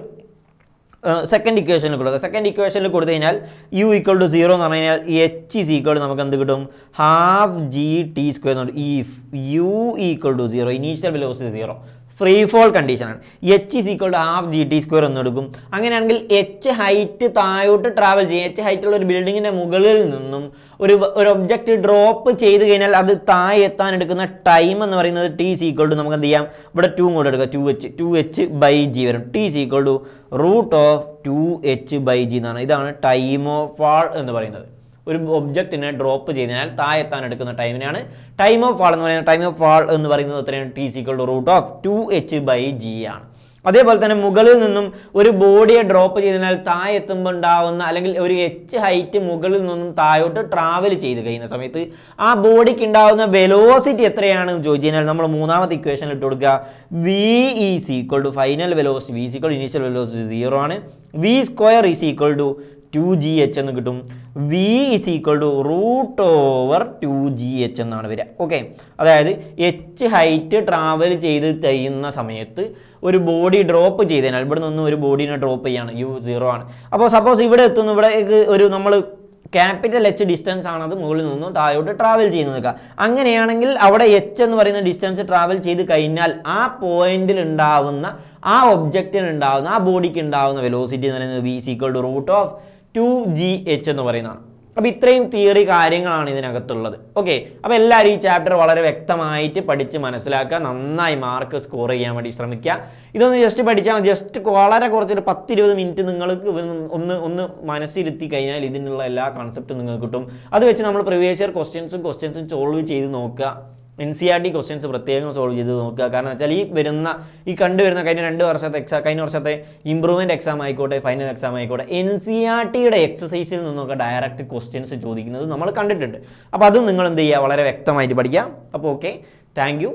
സെക്കൻഡ് ഇക്വേഷനിൽ കൊടുക്കുക. സെക്കൻഡ് ഇക്വേഷനിൽ കൊടുത്തു കഴിഞ്ഞാൽ യു ഈക്വൾ ടു സീറോ എന്ന് പറഞ്ഞു കഴിഞ്ഞാൽ എച്ച് ഇസ് ഈക്വൽ നമുക്ക് എന്ത് കിട്ടും? ഹാഫ് ജി ടി സ്ക്വയർ എന്ന് പറയും. If u equal to zero initial velocity zero free fall കണ്ടീഷനാണ് h is equal to half g t square എന്ന് എടുക്കും. അങ്ങനെയാണെങ്കിൽ എച്ച് ഹൈറ്റ് താഴോട്ട് ട്രാവൽ ചെയ്യും. എച്ച് ഹൈറ്റുള്ള ഒരു ബിൽഡിങ്ങിന്റെ മുകളിൽ നിന്നും ഒരു ഒരു ഒബ്ജക്റ്റ് ഡ്രോപ്പ് ചെയ്ത് കഴിഞ്ഞാൽ അത് താഴെ എത്താൻ എടുക്കുന്ന ടൈം എന്ന് പറയുന്നത് ടി ഇസ് ഈക്വൾ ടു നമുക്ക് എന്ത് ചെയ്യാം? ഇവിടെ ടു കൂടെ എടുക്കുക. Two h two h by g വരും. T is equal to root of two h by g എന്നാണ്. ഇതാണ് ടൈം ഓഫ് ഫാൾ എന്ന് പറയുന്നത്. ഒരു ഒബ്ജക്റ്റിനെ ഡ്രോപ്പ് ചെയ്തതിനാൽ താഴെത്താൻ എടുക്കുന്ന ടൈമിനാണ് ടൈം ഓഫ് ഫാൾ എന്ന് പറയുന്നത് ടൈം ഓഫ് ഫാൾ എന്ന് പറയുന്നത് എത്രയാണ്? T is equal root of two h by g ആണ്. അതേപോലെ തന്നെ മുകളിൽ നിന്നും ഒരു ബോഡിയെ ഡ്രോപ്പ് ചെയ്തതിനാൽ താഴെ എത്തുമ്പോൾ ഉണ്ടാവുന്ന അല്ലെങ്കിൽ ഒരു എച്ച് ഹൈറ്റ് മുകളിൽ നിന്നും താഴോട്ട് ട്രാവൽ ചെയ്ത് കഴിയുന്ന സമയത്ത് ആ ബോഡിക്ക് ഉണ്ടാവുന്ന വെലോസിറ്റി എത്രയാണെന്ന് ചോദിച്ചു കഴിഞ്ഞാൽ നമ്മൾ മൂന്നാമത്തെ ഇക്വേഷൻ ഇട്ട് കൊടുക്കുക. V is equal to final velocity v equal initial velocity zero ആണ്. V square is equal to two g h എന്ന് കിട്ടും. V is equal to root over two g h എന്നാണ് വരിക. ഓക്കെ അതായത് എച്ച് ഹൈറ്റ് ട്രാവൽ ചെയ്ത് ചെയ്യുന്ന സമയത്ത് ഒരു ബോഡി ഡ്രോപ്പ് ചെയ്തതിനാൽ ഇവിടെ നിന്നും ഒരു ബോഡീനെ ഡ്രോപ്പ് ചെയ്യാണ്. യു സീറോ ആണ്. അപ്പോൾ സപ്പോസ് ഇവിടെ എത്തുന്നു. ഇവിടെ ഒരു നമ്മൾ ക്യാപിറ്റൽ എച്ച് ഡിസ്റ്റൻസ് ആണ്. അത് മുകളിൽ നിന്നും താഴോട്ട് ട്രാവൽ ചെയ്ത് നിൽക്കുക അങ്ങനെയാണെങ്കിൽ അവിടെ എച്ച് എന്ന് പറയുന്ന ഡിസ്റ്റൻസ് ട്രാവൽ ചെയ്ത് കഴിഞ്ഞാൽ ആ പോയിന്റിൽ ഉണ്ടാവുന്ന ആ ഒബ്ജക്റ്റിന് ഉണ്ടാവുന്ന ആ ബോഡിക്ക് ഉണ്ടാവുന്ന വെലോസിറ്റി എന്ന് പറയുന്നത് v is equal to root of two g h എന്ന് പറയുന്നതാണ്. അപ്പോൾ ഇത്രയും തിയറി കാര്യങ്ങളാണ് ഇതിനകത്തുള്ളത്. ഓക്കെ അപ്പോൾ എല്ലാവരും ഈ ചാപ്റ്റർ വളരെ വ്യക്തമായിട്ട് പഠിച്ച് മനസ്സിലാക്കുക. നന്നായി മാർക്ക് സ്കോർ ചെയ്യാൻ വേണ്ടി ശ്രമിക്കുക. ഇതൊന്ന് ജസ്റ്റ് പഠിച്ചാൽ ജസ്റ്റ് വളരെ കുറച്ചൊരു പത്തിരുപത് മിനിറ്റ് നിങ്ങൾക്ക് ഒന്ന് ഒന്ന് മനസ്സിരുത്തി കഴിഞ്ഞാൽ ഇതിനുള്ള എല്ലാ കോൺസെപ്റ്റും നിങ്ങൾക്ക് കിട്ടും. അത് വെച്ച് നമ്മൾ പ്രീവിയസ് ഇയർ ക്വസ്റ്റ്യൻസും ക്വസ്റ്റ്യൻസും സോൾവ് ചെയ്ത് നോക്കുക. N C R T questions പ്രത്യേകം സോൾവ് ചെയ്ത് നോക്കുക. കാരണം വെച്ചാൽ ഈ വരുന്ന ഈ കണ്ടുവരുന്ന കഴിഞ്ഞ രണ്ട് വർഷത്തെ എക്സാം കഴിഞ്ഞ വർഷത്തെ ഇമ്പ്രൂവ്മെന്റ് എക്സാം ആയിക്കോട്ടെ ഫൈനൽ എക്സാം ആയിക്കോട്ടെ എൻ സി ആർ ടിയുടെ എക്സസൈസിൽ നിന്നൊക്കെ ഡയറക്റ്റ് ക്വസ്റ്റ്യൻസ് ചോദിക്കുന്നത് നമ്മൾ കണ്ടിട്ടുണ്ട്. അപ്പോൾ അതും നിങ്ങൾ എന്ത് ചെയ്യുക? വളരെ വ്യക്തമായിട്ട് പഠിക്കുക. അപ്പോൾ ഓക്കെ താങ്ക്